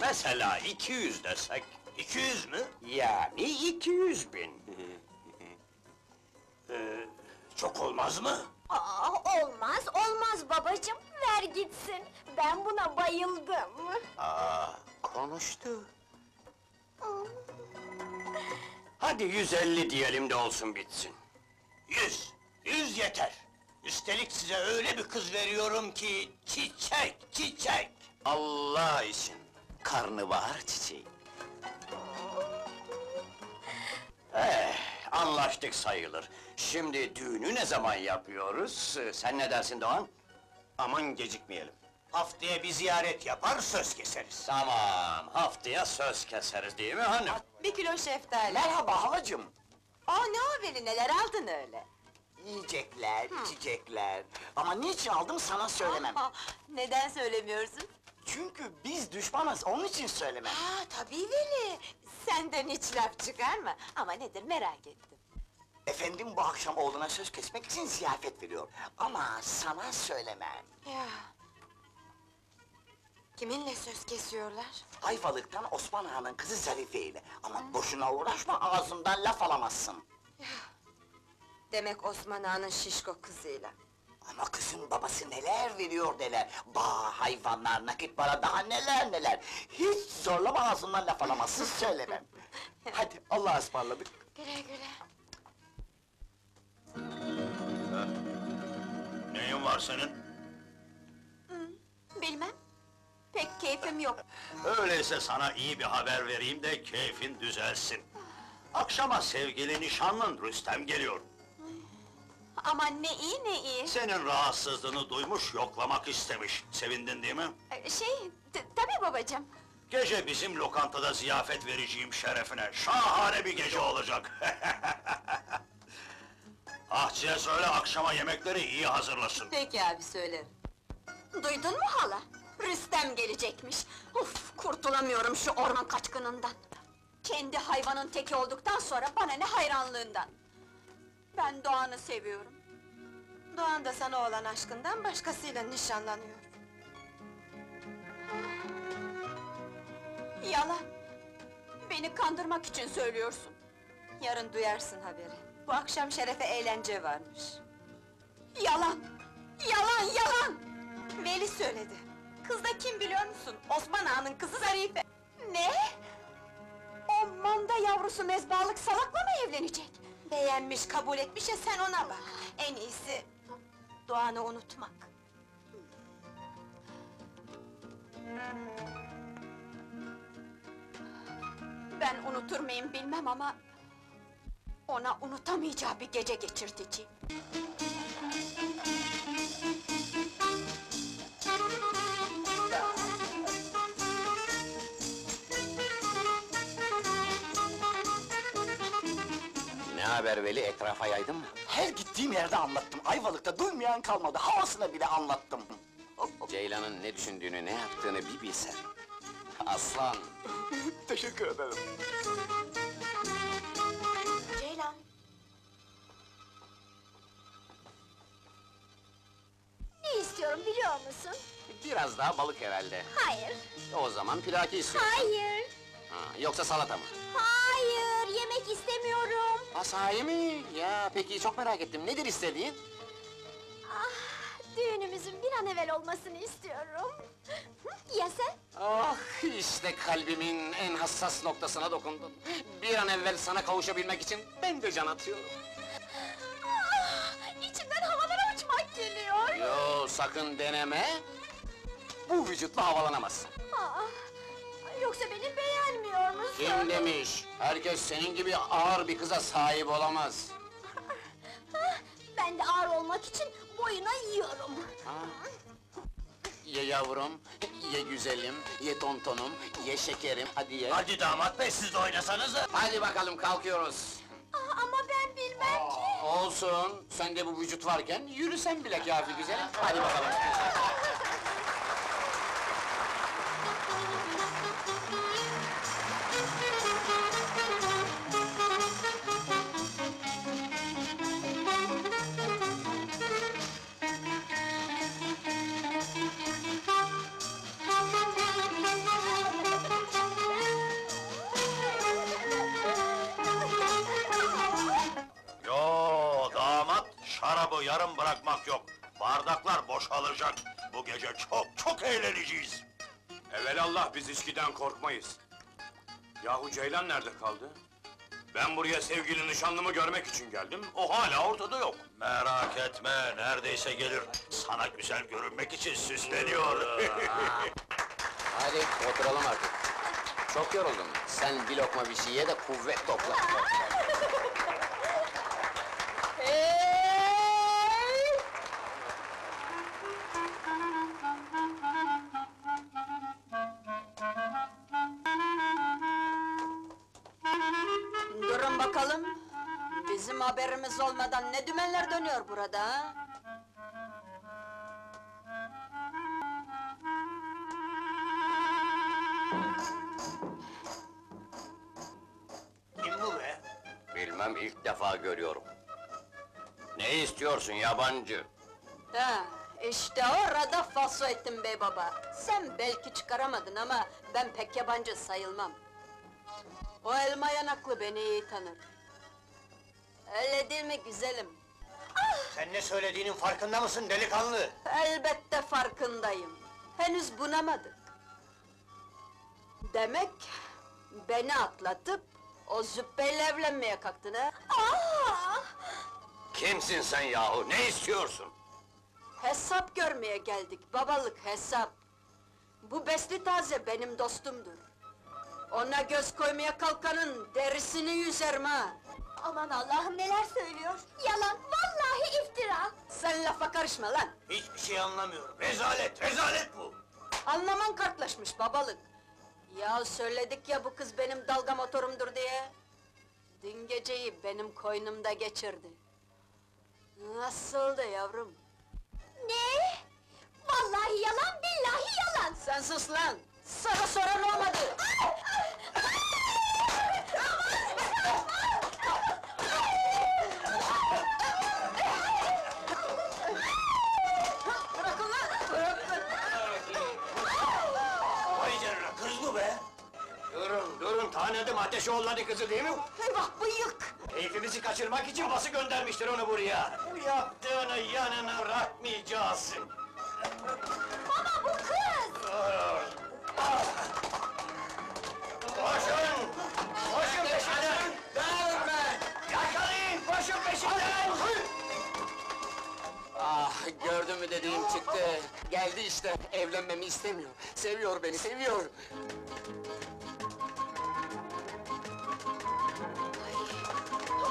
Mesela 200 desek. 200 mü? Yani 200 bin. Çok olmaz mı? aa, olmaz, olmaz babacığım. Ver gitsin. Ben buna bayıldım. Aa, konuştu. Hadi 150 diyelim de olsun bitsin. Yüz, yüz yeter. Üstelik size öyle bir kız veriyorum ki... ...çiçek, çiçek! Allah için, karnabahar çiçeği. Eh, anlaştık sayılır. Şimdi düğünü ne zaman yapıyoruz? Sen ne dersin Doğan? Aman gecikmeyelim. Haftaya bir ziyaret yapar, söz keseriz. Tamam, haftaya söz keseriz değil mi hanım? Bir kilo şeftali. Merhaba halacığım. Aa ne haberi neler aldın öyle? Yiyecekler, içecekler. Ama niçin aldım sana söylemem. Aa, neden söylemiyorsun? Çünkü biz düşmanız, onun için söylemem. Aa tabii Veli. Senden hiç laf çıkar mı? Ama nedir merak ettim. Efendim bu akşam oğluna söz kesmek için ziyafet veriyor. Ama sana söylemem. Ya. Kiminle söz kesiyorlar? Ayvalık'tan Osman Ağa'nın kızı Zarife ile. Ama boşuna uğraşma, ağzından laf alamazsın. Demek Osman Ağa'nın şişko kızıyla. Ama kızın babası neler veriyor neler. Bağ, hayvanlar, nakit para, daha neler neler. Hiç zorlama ağzından laf alamazsın, söylemem. Hadi, Allah'a ısmarladık. Güle güle. Neyin var senin? Bilmem. Pek keyfim yok. Öyleyse sana iyi bir haber vereyim de keyfin düzelsin. Akşama sevgili nişanlın Rüstem geliyor. Aman ne iyi ne iyi. Senin rahatsızlığını duymuş, yoklamak istemiş. Sevindin değil mi? Ee, Şey, t- tabii babacığım. Gece bizim lokantada ziyafet vereceğim şerefine. Şahane bir gece olacak. Ahçıya söyle akşama yemekleri iyi hazırlasın. Peki abi söylerim. Duydun mu hala? Rüstem gelecekmiş. Uf, kurtulamıyorum şu orman kaçkınından. Kendi hayvanın teki olduktan sonra bana ne hayranlığından. Ben Doğan'ı seviyorum. Doğan da sana olan aşkından başkasıyla nişanlanıyor. Yalan. Beni kandırmak için söylüyorsun. Yarın duyarsın haberi. Bu akşam Şerefe eğlence varmış. Yalan! Yalan, yalan! Veli söyledi. Kız da kim biliyor musun? Osman Ağa'nın kızı Zarife. Ne? O manda yavrusu mezbalık salakla mı evlenecek? Beğenmiş, kabul etmiş ya sen ona bak. En iyisi Doğan'ı unutmak. Ben unutur muyum bilmem ama... ...ona unutamayacağı bir gece geçirteceğim. Haber Veli, etrafa yaydın mı? Her gittiğim yerde anlattım. Ayvalık'ta duymayan kalmadı. Havasına bile anlattım. Ceylan'ın ne düşündüğünü, ne yaptığını bir bilsen. Aslan! Teşekkür ederim. Ceylan. Ne istiyorum biliyor musun? Biraz daha balık herhalde. Hayır. O zaman plaki istiyorsun. Hayır. Ha, yoksa salata mı? Hayır, yemek istemiyorum. Ha, sahi mi? Ya peki çok merak ettim. Nedir istediğin? Ah, düğünümüzün bir an evvel olmasını istiyorum. Hı, Ya sen? Ah, işte kalbimin en hassas noktasına dokundun. Bir an evvel sana kavuşabilmek için ben de can atıyorum. Ah, içimden havalara uçmak geliyor. Yo, sakın deneme. Bu vücutla havalanamazsın. Aa, yoksa beni beğenmiyor musun? Kim demiş? Herkes senin gibi ağır bir kıza sahip olamaz. Ben de ağır olmak için boyuna yiyorum. Ye yavrum, ye güzelim, ye tontonum, ye şekerim, hadi ye. Hadi damat bey siz de oynasanız. Hadi bakalım kalkıyoruz. Ah, ama ben bilmem ki. Olsun, sen de bu vücut varken yürüsen bile kafi güzelim. Hadi bakalım. yarım bırakmak yok. Bardaklar boşalacak. Bu gece çok çok eğleneceğiz. Evelallah biz içkiden korkmayız. Yahu Ceylan nerede kaldı? Ben buraya sevgili nişanlımı görmek için geldim, o hala ortada yok. Merak etme, neredeyse gelir. Sana güzel görünmek için süsleniyor. Hadi oturalım artık. Çok yoruldum. Sen bir lokma bir şey ye de kuvvet topla. olmadan ne dümenler dönüyor burada ha? Kim bu be? Bilmem ilk defa görüyorum. Ne istiyorsun yabancı? Ha, işte orada falso ettin bey baba. Sen belki çıkaramadın ama ben pek yabancı sayılmam. O elma yanaklı beni iyi tanır. Öyle değil mi güzelim? Sen ne söylediğinin farkında mısın delikanlı? Elbette farkındayım. Henüz bunamadık. Demek beni atlatıp o züppeyle evlenmeye kalktın ha? Ah! Kimsin sen yahu? Ne istiyorsun? Hesap görmeye geldik, babalık hesap. Bu besli taze benim dostumdur. Ona göz koymaya kalkanın derisini yüzerim ha! Aman Allah'ım neler söylüyor? Yalan, vallahi iftira! Sen lafa karışma lan! Hiçbir şey anlamıyorum. Rezalet, rezalet bu. Anlaman kartlaşmış babalık! Ya söyledik ya bu kız benim dalga motorumdur diye! Dün geceyi benim koynumda geçirdi. Nasıldı yavrum? Ne? Vallahi yalan, billahi yalan! Sen sus lan! Sana soran olmadı! Tanıdım Ateşoğulları kızı değil mi? Eyvah bıyık! Keyfimizi kaçırmak için babası göndermiştir onu buraya. Bu yaptığını yanına bırakmayacağız. Baba bu kız! Koşun! Koşun peşinden! Verme! Yakalayın, koşun peşinden! Ah, gördün mü dediğim çıktı. Geldi işte, evlenmemi istemiyor. Seviyor beni, seviyor.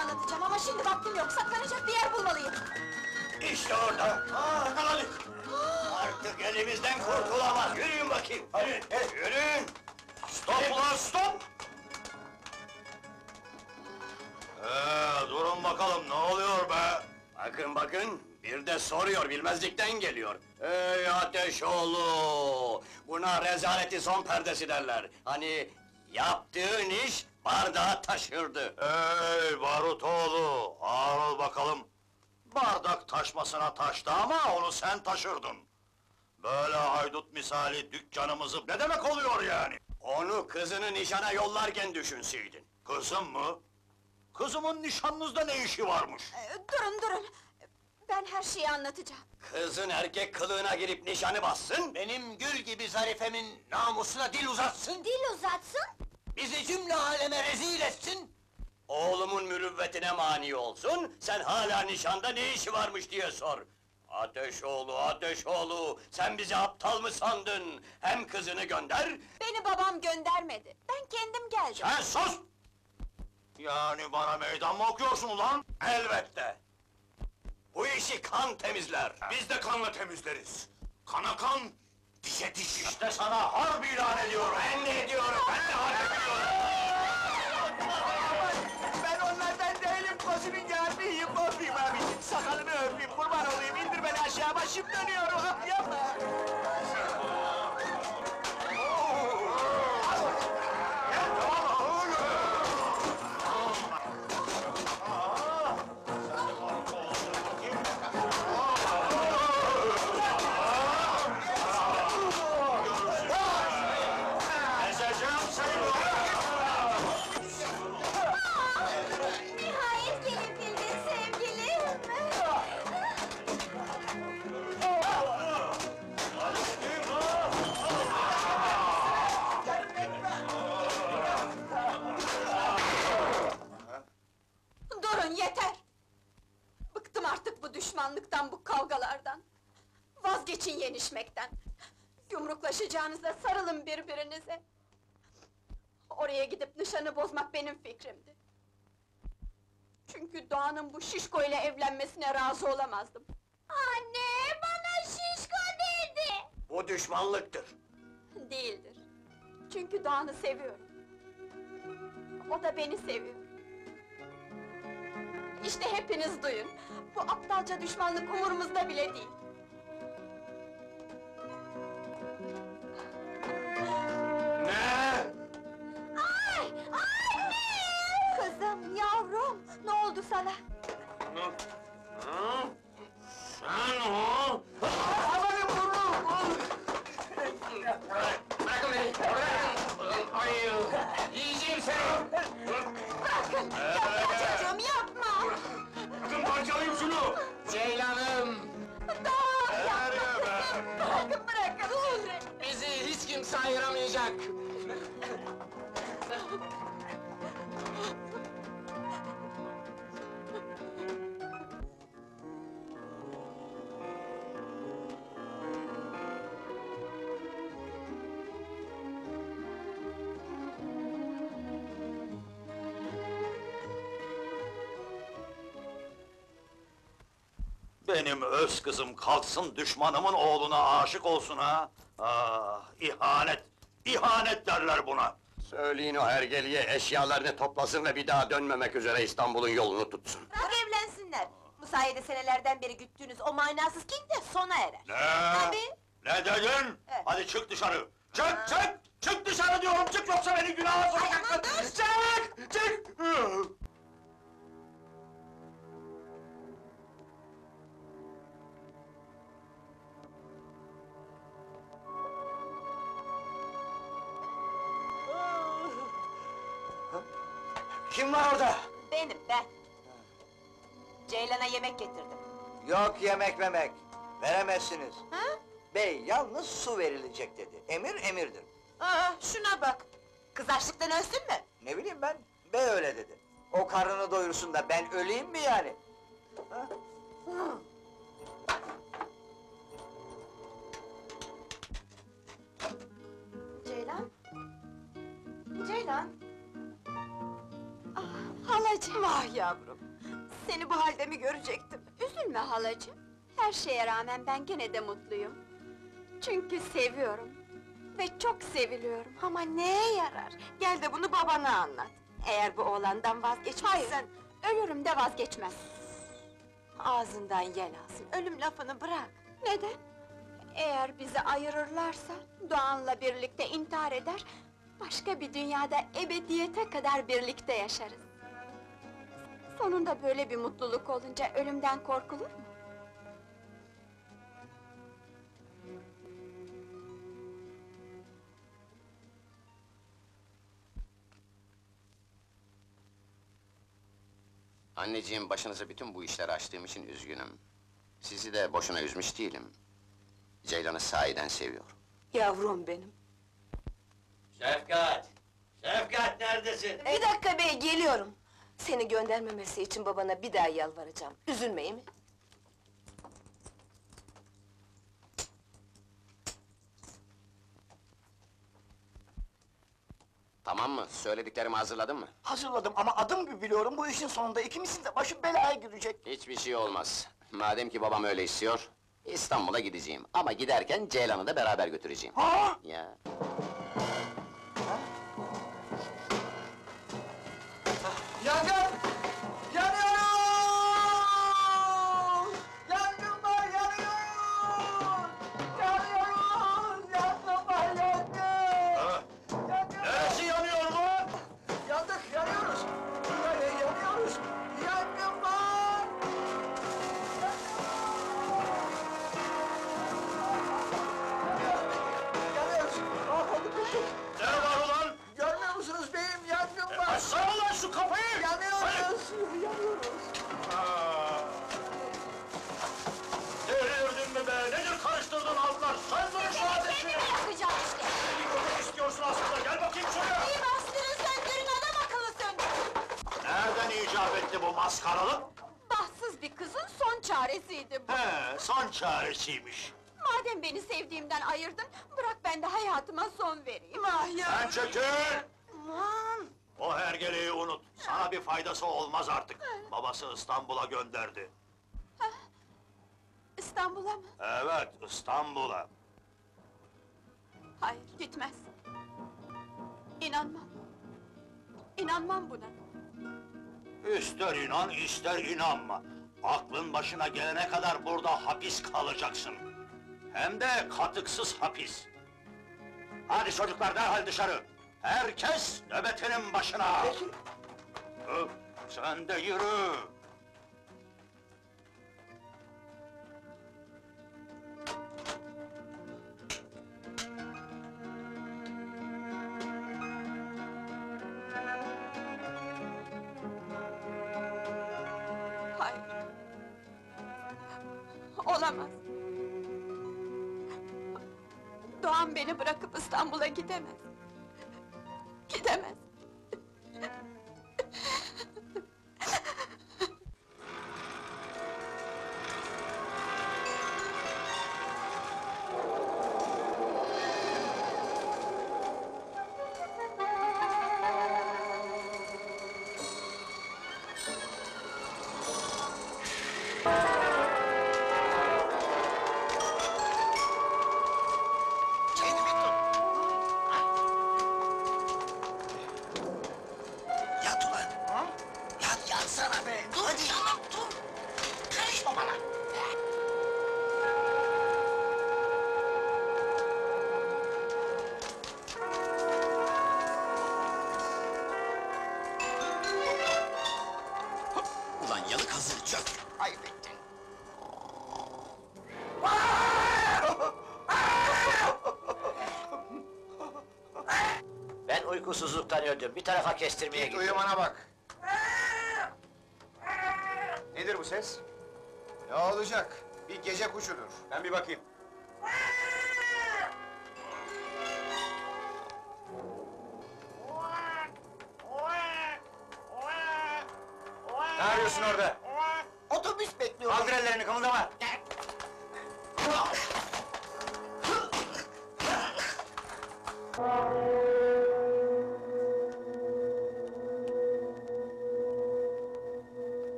anlatacağım ama şimdi vaktim yok. Saklanacak bir yer bulmalıyım. İşte orada. Aa, yakaladık. Artık elimizden kurtulamaz. Yürüyün bakayım. Hadi, yürüyün. Stop ulan stop! Ee, durun bakalım ne oluyor be? Bakın bakın, bir de soruyor, bilmezlikten geliyor. Ey Ateşoğlu! Buna rezaleti son perdesi derler. Hani yaptığın iş bardağı taşırdı. Ey Barutoğlu, ağır ol bakalım. Bardak taşmasına taştı ama onu sen taşırdın. Böyle haydut misali dükkanımızı ne demek oluyor yani? Onu kızını nişana yollarken düşünseydin. Kızım mı? Kızımın nişanınızda ne işi varmış? Ee, durun durun. Ben her şeyi anlatacağım. Kızın erkek kılığına girip nişanı bassın, benim gül gibi zarifemin namusuna dil uzatsın, Dil uzatsın. Bizi cümle aleme rezil etsin, oğlumun mürüvvetine mani olsun, sen hala nişanda ne işi varmış diye sor. Ateşoğlu, Ateşoğlu, sen bizi aptal mı sandın? Hem kızını gönder, Beni babam göndermedi. Ben kendim geldim. sen sus! Yani bana meydan mı okuyorsun ulan? Elbette! Bu işi kan temizler! Biz de kanla temizleriz. Kana kan, diş. İşte sana harp ilan ediyorum! Ben de ediyorum, ben de harp ediyorum! Ben onlardan değilim, Kozi'nin gelmeyeyim, öpeyim abi. Sakalını öpeyim, kurban olayım, indir beni aşağı, başım dönüyor, yapma. Nişanı bozmak benim fikrimdi. Çünkü Doğan'ın bu şişko ile evlenmesine razı olamazdım. Anne, bana şişko dedi! Bu düşmanlıktır. Değildir. Çünkü Doğan'ı seviyorum. O da beni seviyor. İşte hepiniz duyun. Bu aptalca düşmanlık umurumuzda bile değil. Ne oldu sana? Sen o! Amanın burnum! Bırakın beni! Bırakın! Ay! Yiyeceğim seni! Bırakın! Yapma çocuğum, yapma! Bakın parçalayayım şunu! Ceylanım! Doğan, yapma kızım! Bırakın, bırakın! Bizi hiç kimse ayıramayacak! Benim öz kızım kalksın düşmanımın oğluna aşık olsun ha? Ah, ihanet, ihanet derler buna. Söyleyin o hergeliye eşyalarını toplasın ve bir daha dönmemek üzere İstanbul'un yolunu tutsun. Bırak evlensinler. Bu sayede senelerden beri güttüğünüz o manasız king de sona erer. Ne? Tabii. Ne dedin? Evet. Hadi çık dışarı! Çık, çık! Çık dışarı diyorum, çık yoksa beni günaha sokacaksın! Çık, çık! Yemek getirdim. Yok yemek memek. Veremezsiniz. Ha? Bey yalnız su verilecek dedi. Emir emirdir. Aa, şuna bak! Kız açlıktan ölsün mü? Ne bileyim ben, bey öyle dedi. O karnını doyursun da ben öleyim mi yani? Ha? Ceylan? Ceylan? Ah, halacığım! Vah yavrum! Seni bu halde mi görecektim? Üzülme halacığım. Her şeye rağmen ben gene de mutluyum. Çünkü seviyorum. Ve çok seviliyorum. Ama neye yarar? Gel de bunu babana anlat. Eğer bu oğlandan vazgeçmezsen... Ölürüm de vazgeçmez. Ağzından yel alsın, ölüm lafını bırak. Neden? Eğer bizi ayırırlarsa, Doğan'la birlikte intihar eder... ...başka bir dünyada ebediyete kadar birlikte yaşarız. Sonunda böyle bir mutluluk olunca ölümden korkulur mu? Anneciğim başınıza bütün bu işleri açtığım için üzgünüm. Sizi de boşuna üzmüş değilim. Ceylan'ı sahiden seviyorum. Yavrum benim. Şefkat! Şefkat neredesin? Bir dakika bey, geliyorum. Seni göndermemesi için babana bir daha yalvaracağım. Üzülme iyi mi? Tamam mı? Söylediklerimi hazırladın mı? Hazırladım ama adım gibi biliyorum bu işin sonunda ikimizin de başı belaya girecek. Hiçbir şey olmaz. Madem ki babam öyle istiyor, İstanbul'a gideceğim. Ama giderken Ceylan'ı da beraber götüreceğim. Ha? Ya. Artık. Babası İstanbul'a gönderdi. İstanbul'a mı? Evet, İstanbul'a. Hayır, gitmez. İnanmam. İnanmam buna. İster inan, ister inanma. Aklın başına gelene kadar burada hapis kalacaksın. Hem de katıksız hapis. Hadi çocuklar derhal dışarı. Herkes nöbetinin başına. Peki. Hı, Sen de yürü. Hayır. Olamaz. Doğan beni bırakıp İstanbul'a gidemez. Gidemez. Uykusuzluktan öldüm. Bir tarafa kestirmeye Git uyumana bak!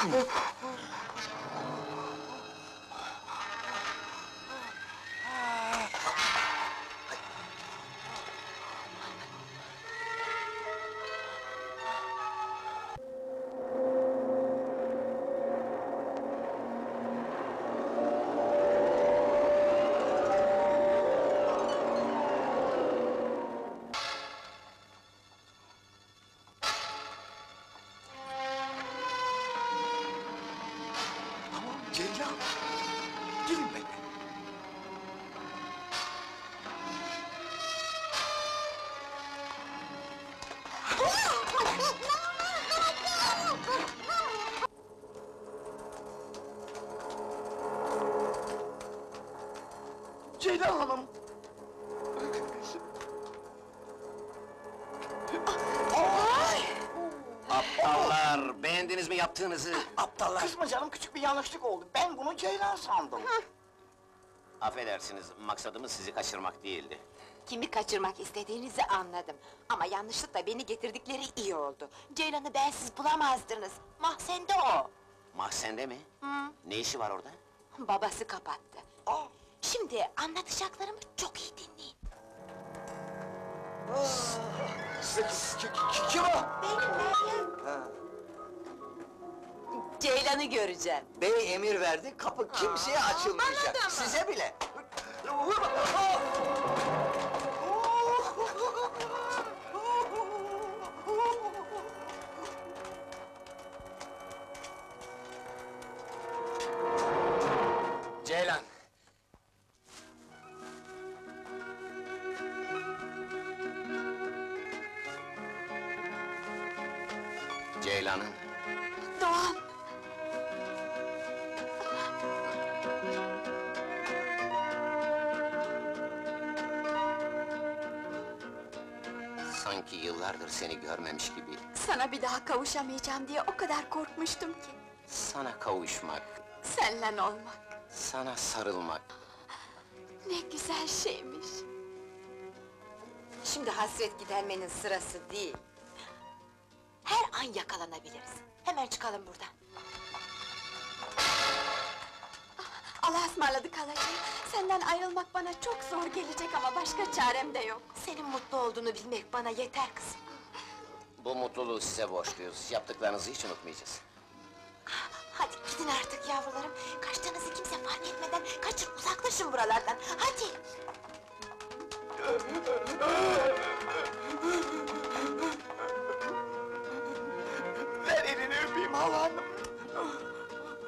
Ceylan! Yaptığınızı? Aptallar! Kızma canım, küçük bir yanlışlık oldu. Ben bunu Ceylan sandım. Affedersiniz, maksadımız sizi kaçırmak değildi. Kimi kaçırmak istediğinizi anladım. Ama yanlışlıkla beni getirdikleri iyi oldu. Ceylan'ı bensiz bulamazdınız. Mahzende o. Mahzende mi? Ne işi var orada? Babası kapattı. Şimdi anlatacaklarımı çok iyi dinleyin. Kim o? Ceylan'ı göreceğim. Bey emir verdi, kapı kimseye açılmayacak. Size bile. Yıllardır seni görmemiş gibi. Sana bir daha kavuşamayacağım diye o kadar korkmuştum ki. Sana kavuşmak, Seninle olmak sana sarılmak. ne güzel şeymiş. Şimdi hasret gidermenin sırası değil. Her an yakalanabiliriz. Hemen çıkalım buradan. Allah'a ısmarladık halacığım. Senden ayrılmak bana çok zor gelecek ama başka çarem de yok. Senin mutlu olduğunu bilmek bana yeter kızım. Bu mutluluğu size borçluyuz. Yaptıklarınızı hiç unutmayacağız. Hadi gidin artık yavrularım. Kaçtığınızı kimse fark etmeden kaçın uzaklaşın buralardan. Hadi. Ver elini öpeyim hala hanım.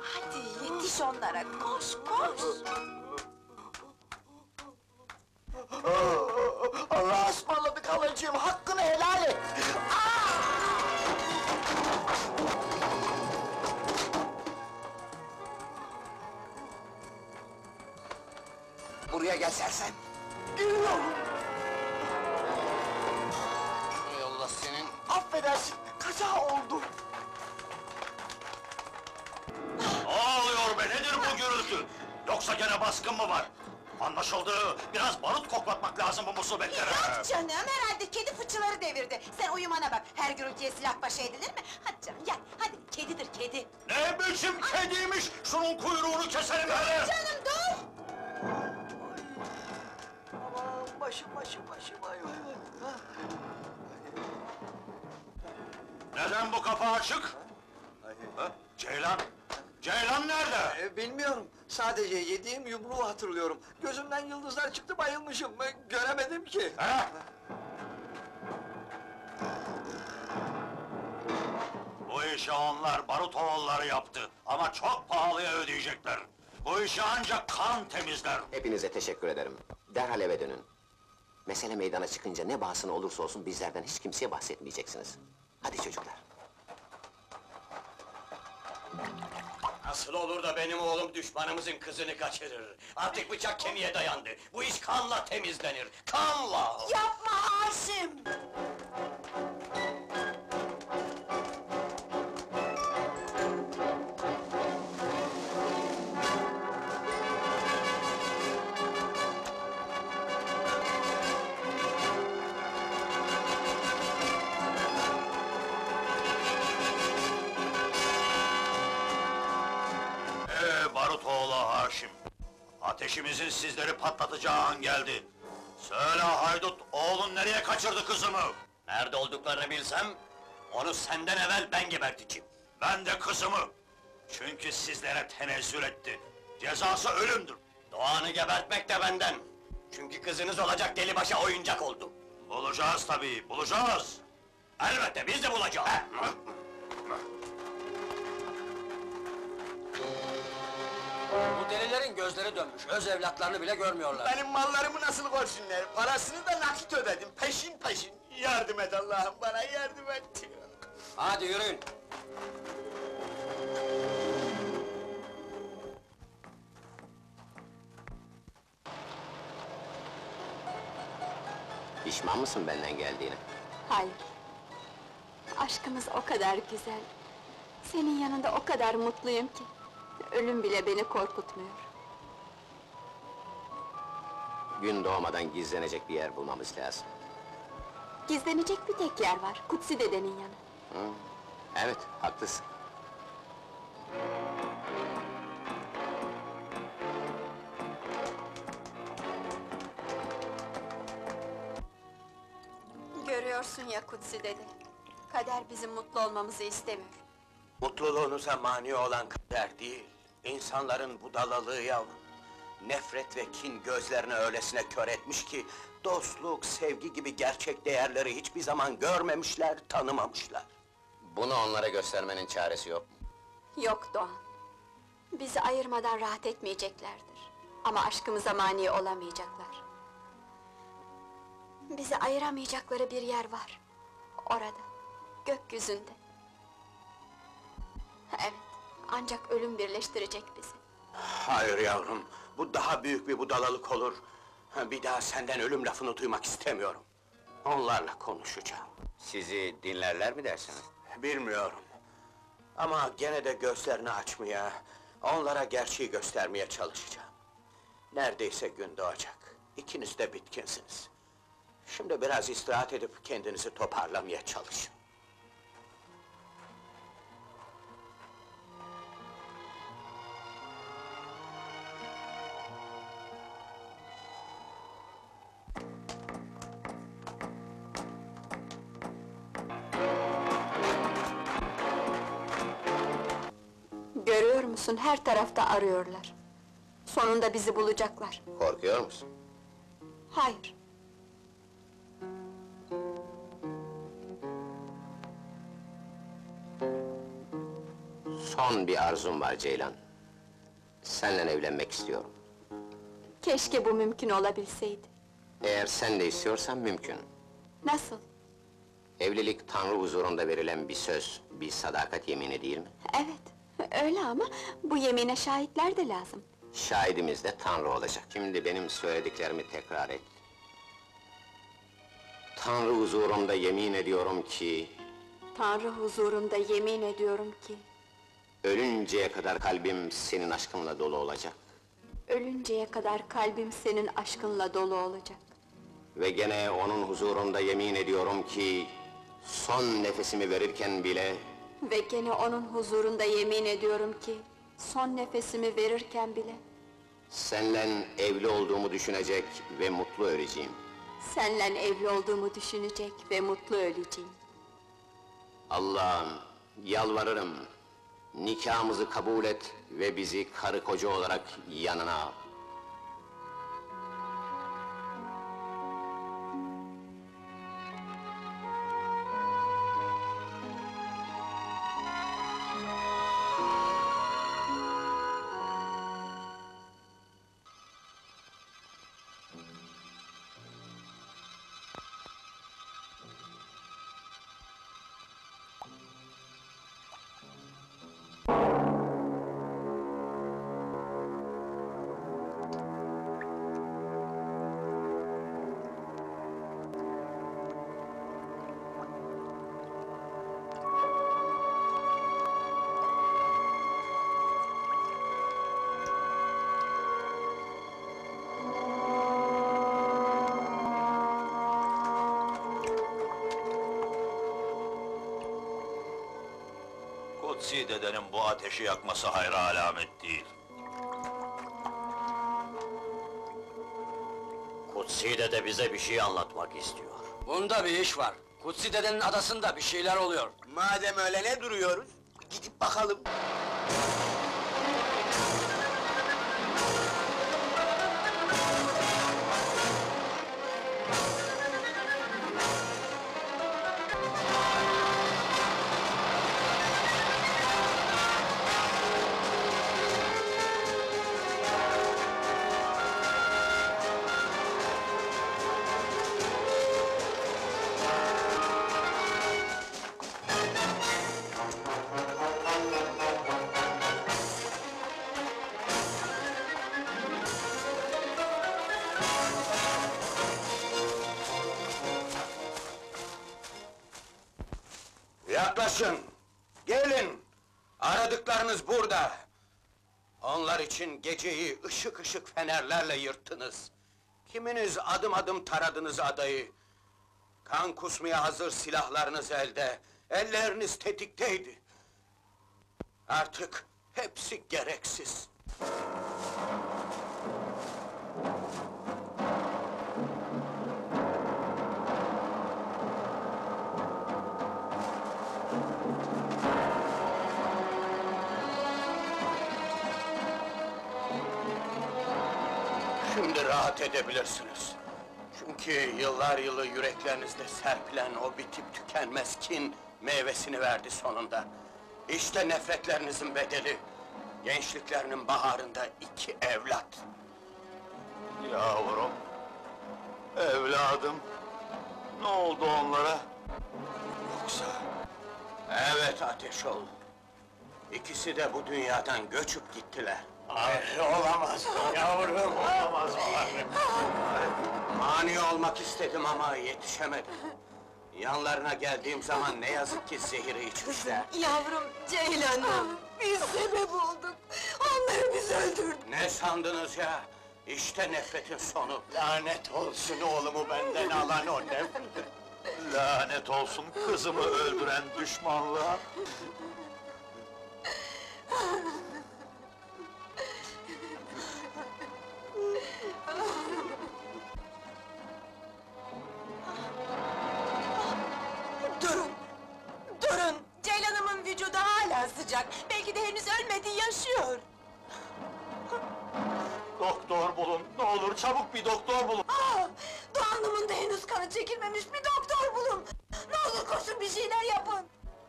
Hadi yetiş onlara. Koş koş. Allah'a ısmarladık halacığım, hakkını helal et! Buraya gel sersem. Yolla senin. Affedersin, kaza oldu. Ne oluyor be, nedir bu gürültü? Yoksa gene baskın mı var? Anlaşıldı, biraz barut koklatmak lazım bu musibetlere. Yok canım, herhalde kedi fıçıları devirdi. Sen uyumana bak, her gürültüye silah başı edilir mi? Hadi canım, gel, hadi, kedidir kedi. Ne biçim kediymiş, şunun kuyruğunu keselim hele! Canım dur! Başım başım başım ay ay ay. Neden bu kapı açık? Ha? Ceylan, Ceylan nerede? E, bilmiyorum, sadece yediğim yumruğu hatırlıyorum. Gözümden yıldızlar çıktı bayılmışım, e, göremedim ki. Ha? Bu işi onlar Barutoğulları yaptı ama çok pahalıya ödeyecekler. Bu işi ancak kan temizler. Hepinize teşekkür ederim. Derhal eve dönün. Mesele meydana çıkınca ne bahsına olursa olsun bizlerden hiç kimseye bahsetmeyeceksiniz. Hadi çocuklar. Nasıl olur da benim oğlum düşmanımızın kızını kaçırır? Artık bıçak kemiğe dayandı. Bu iş kanla temizlenir. Kanla! Yapma Haşim! Patlatacağı an geldi. Söyle haydut, oğlun nereye kaçırdı kızımı? Nerede olduklarını bilsem, onu senden evvel ben geberteceğim. Ben de kızımı. Çünkü sizlere tenezzül etti. Cezası ölümdür. Doğan'ı gebertmek de benden. Çünkü kızınız olacak deli başa oyuncak oldu. Bulacağız tabii, bulacağız. Elbette biz de bulacağız. Bu delilerin gözleri dönmüş, öz evlatlarını bile görmüyorlar. Benim mallarımı nasıl görsünler? Parasını da nakit ödedim, peşin peşin. Yardım et Allah'ım, bana yardım et. Hadi yürüyün. Pişman mısın benden geldiğine? Hayır. Aşkımız o kadar güzel. Senin yanında o kadar mutluyum ki. Ölüm bile beni korkutmuyor. Gün doğmadan gizlenecek bir yer bulmamız lazım. Gizlenecek bir tek yer var. Kutsi dedenin yanı. Hı? Evet, haklısın. Görüyorsun ya Kutsi dede. Kader bizim mutlu olmamızı istemiyor. Mutluluğunuza mani olan kader değil, insanların budalalığı yavrum. Nefret ve kin gözlerini öylesine kör etmiş ki... ...dostluk, sevgi gibi gerçek değerleri hiçbir zaman görmemişler, tanımamışlar. Bunu onlara göstermenin çaresi yok mu? Yok Doğan. Bizi ayırmadan rahat etmeyeceklerdir. Ama aşkımıza mani olamayacaklar. Bizi ayıramayacakları bir yer var. Orada, gökyüzünde. Evet, ancak ölüm birleştirecek bizi. Hayır yavrum, bu daha büyük bir budalalık olur. Ha, Bir daha senden ölüm lafını duymak istemiyorum. Onlarla konuşacağım. Sizi dinlerler mi dersiniz? Bilmiyorum. Ama gene de gözlerini açmaya, onlara gerçeği göstermeye çalışacağım. Neredeyse gün doğacak. İkiniz de bitkinsiniz. Şimdi biraz istirahat edip kendinizi toparlamaya çalışın. Musun, her tarafta arıyorlar. Sonunda bizi bulacaklar. Korkuyor musun? Hayır, Son bir arzum var Ceylan. Seninle evlenmek istiyorum. keşke bu mümkün olabilseydi. Eğer sen de istiyorsan mümkün. Nasıl? Evlilik Tanrı huzurunda verilen bir söz, bir sadakat yemini değil mi? Evet, öyle ama bu yemine şahitler de lazım. Şahidimiz de Tanrı olacak. Şimdi benim söylediklerimi tekrar et. Tanrı huzurunda yemin ediyorum ki... Tanrı huzurunda yemin ediyorum ki... ...ölünceye kadar kalbim senin aşkınla dolu olacak. Ölünceye kadar kalbim senin aşkınla dolu olacak. Ve gene onun huzurunda yemin ediyorum ki... ...son nefesimi verirken bile... Ve gene onun huzurunda yemin ediyorum ki... Son nefesimi verirken bile... ...seninle evli olduğumu düşünecek ve mutlu öleceğim. Senle evli olduğumu düşünecek ve mutlu öleceğim. Allah'ım, yalvarırım. Nikahımızı kabul et ve bizi karı koca olarak yanına al. Kutsi dedenin bu ateşi yakması hayra alamet değil. Kutsi dede bize bir şey anlatmak istiyor. Bunda bir iş var. Kutsi dedenin adasında bir şeyler oluyor. Madem öyle ne duruyoruz? Gidip bakalım. Yaklaşın! Gelin! Aradıklarınız burada! Onlar için geceyi ışık ışık fenerlerle yırttınız. Kiminiz adım adım taradınız adayı. Kan kusmaya hazır silahlarınız elde, elleriniz tetikteydi. Artık hepsi gereksiz. Edebilirsiniz. Çünkü yıllar yılı yüreklerinizde serpilen o bitip tükenmez kin meyvesini verdi sonunda. İşte nefretlerinizin bedeli. Gençliklerinin baharında iki evlat. Yavrum, evladım, ne oldu onlara? Yoksa... Evet Ateşoğlu. İkisi de bu dünyadan göçüp gittiler. Ay, olamaz, yavrum, olamaz. Mani olmak istedim ama yetişemedim. Yanlarına geldiğim zaman ne yazık ki zehiri içmişler. Yavrum Ceylan'ım, biz sebep olduk. Onları biz öldürdük. Ne sandınız ya? İşte nefretin sonu. Lanet olsun oğlumu benden alan o nefret. Lanet olsun kızımı öldüren düşmanlığa. Hala sıcak. Belki de henüz ölmedi, yaşıyor. Doktor bulun, ne olur çabuk bir doktor bulun. Ah! Doğan'ımın da henüz kanı çekilmemiş, bir doktor bulun! Ne olur koşun bir şeyler yapın!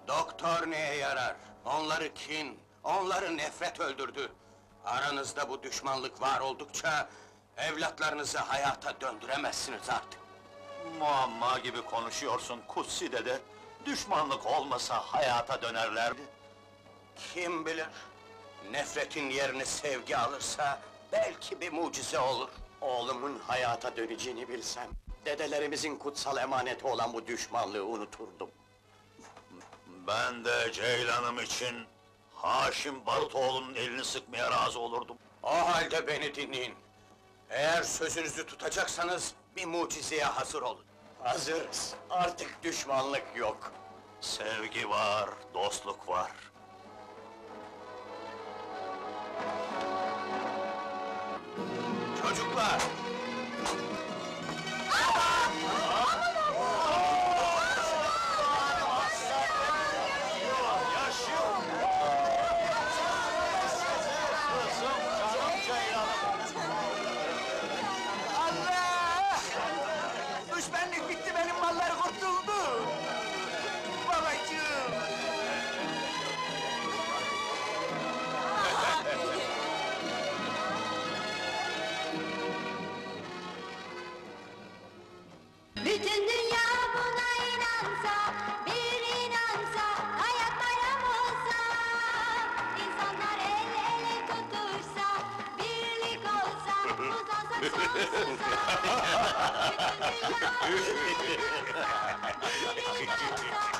Doktor neye yarar? Onları kin, onları nefret öldürdü. Aranızda bu düşmanlık var oldukça... ...evlatlarınızı hayata döndüremezsiniz artık. Muamma gibi konuşuyorsun Kutsi dede. Düşmanlık olmasa hayata dönerlerdi. Kim bilir? Nefretin yerini sevgi alırsa... ...belki bir mucize olur. Oğlumun hayata döneceğini bilsem... ...dedelerimizin kutsal emaneti olan bu düşmanlığı unuturdum. Ben de Ceylan'ım için... ...Haşim Barutoğlu'nun elini sıkmaya razı olurdum. O halde beni dinleyin. Eğer sözünüzü tutacaksanız bir mucizeye hazır olun. Hazırız. Artık düşmanlık yok. Sevgi var, dostluk var. Çocuklar! Kızım, Thank you.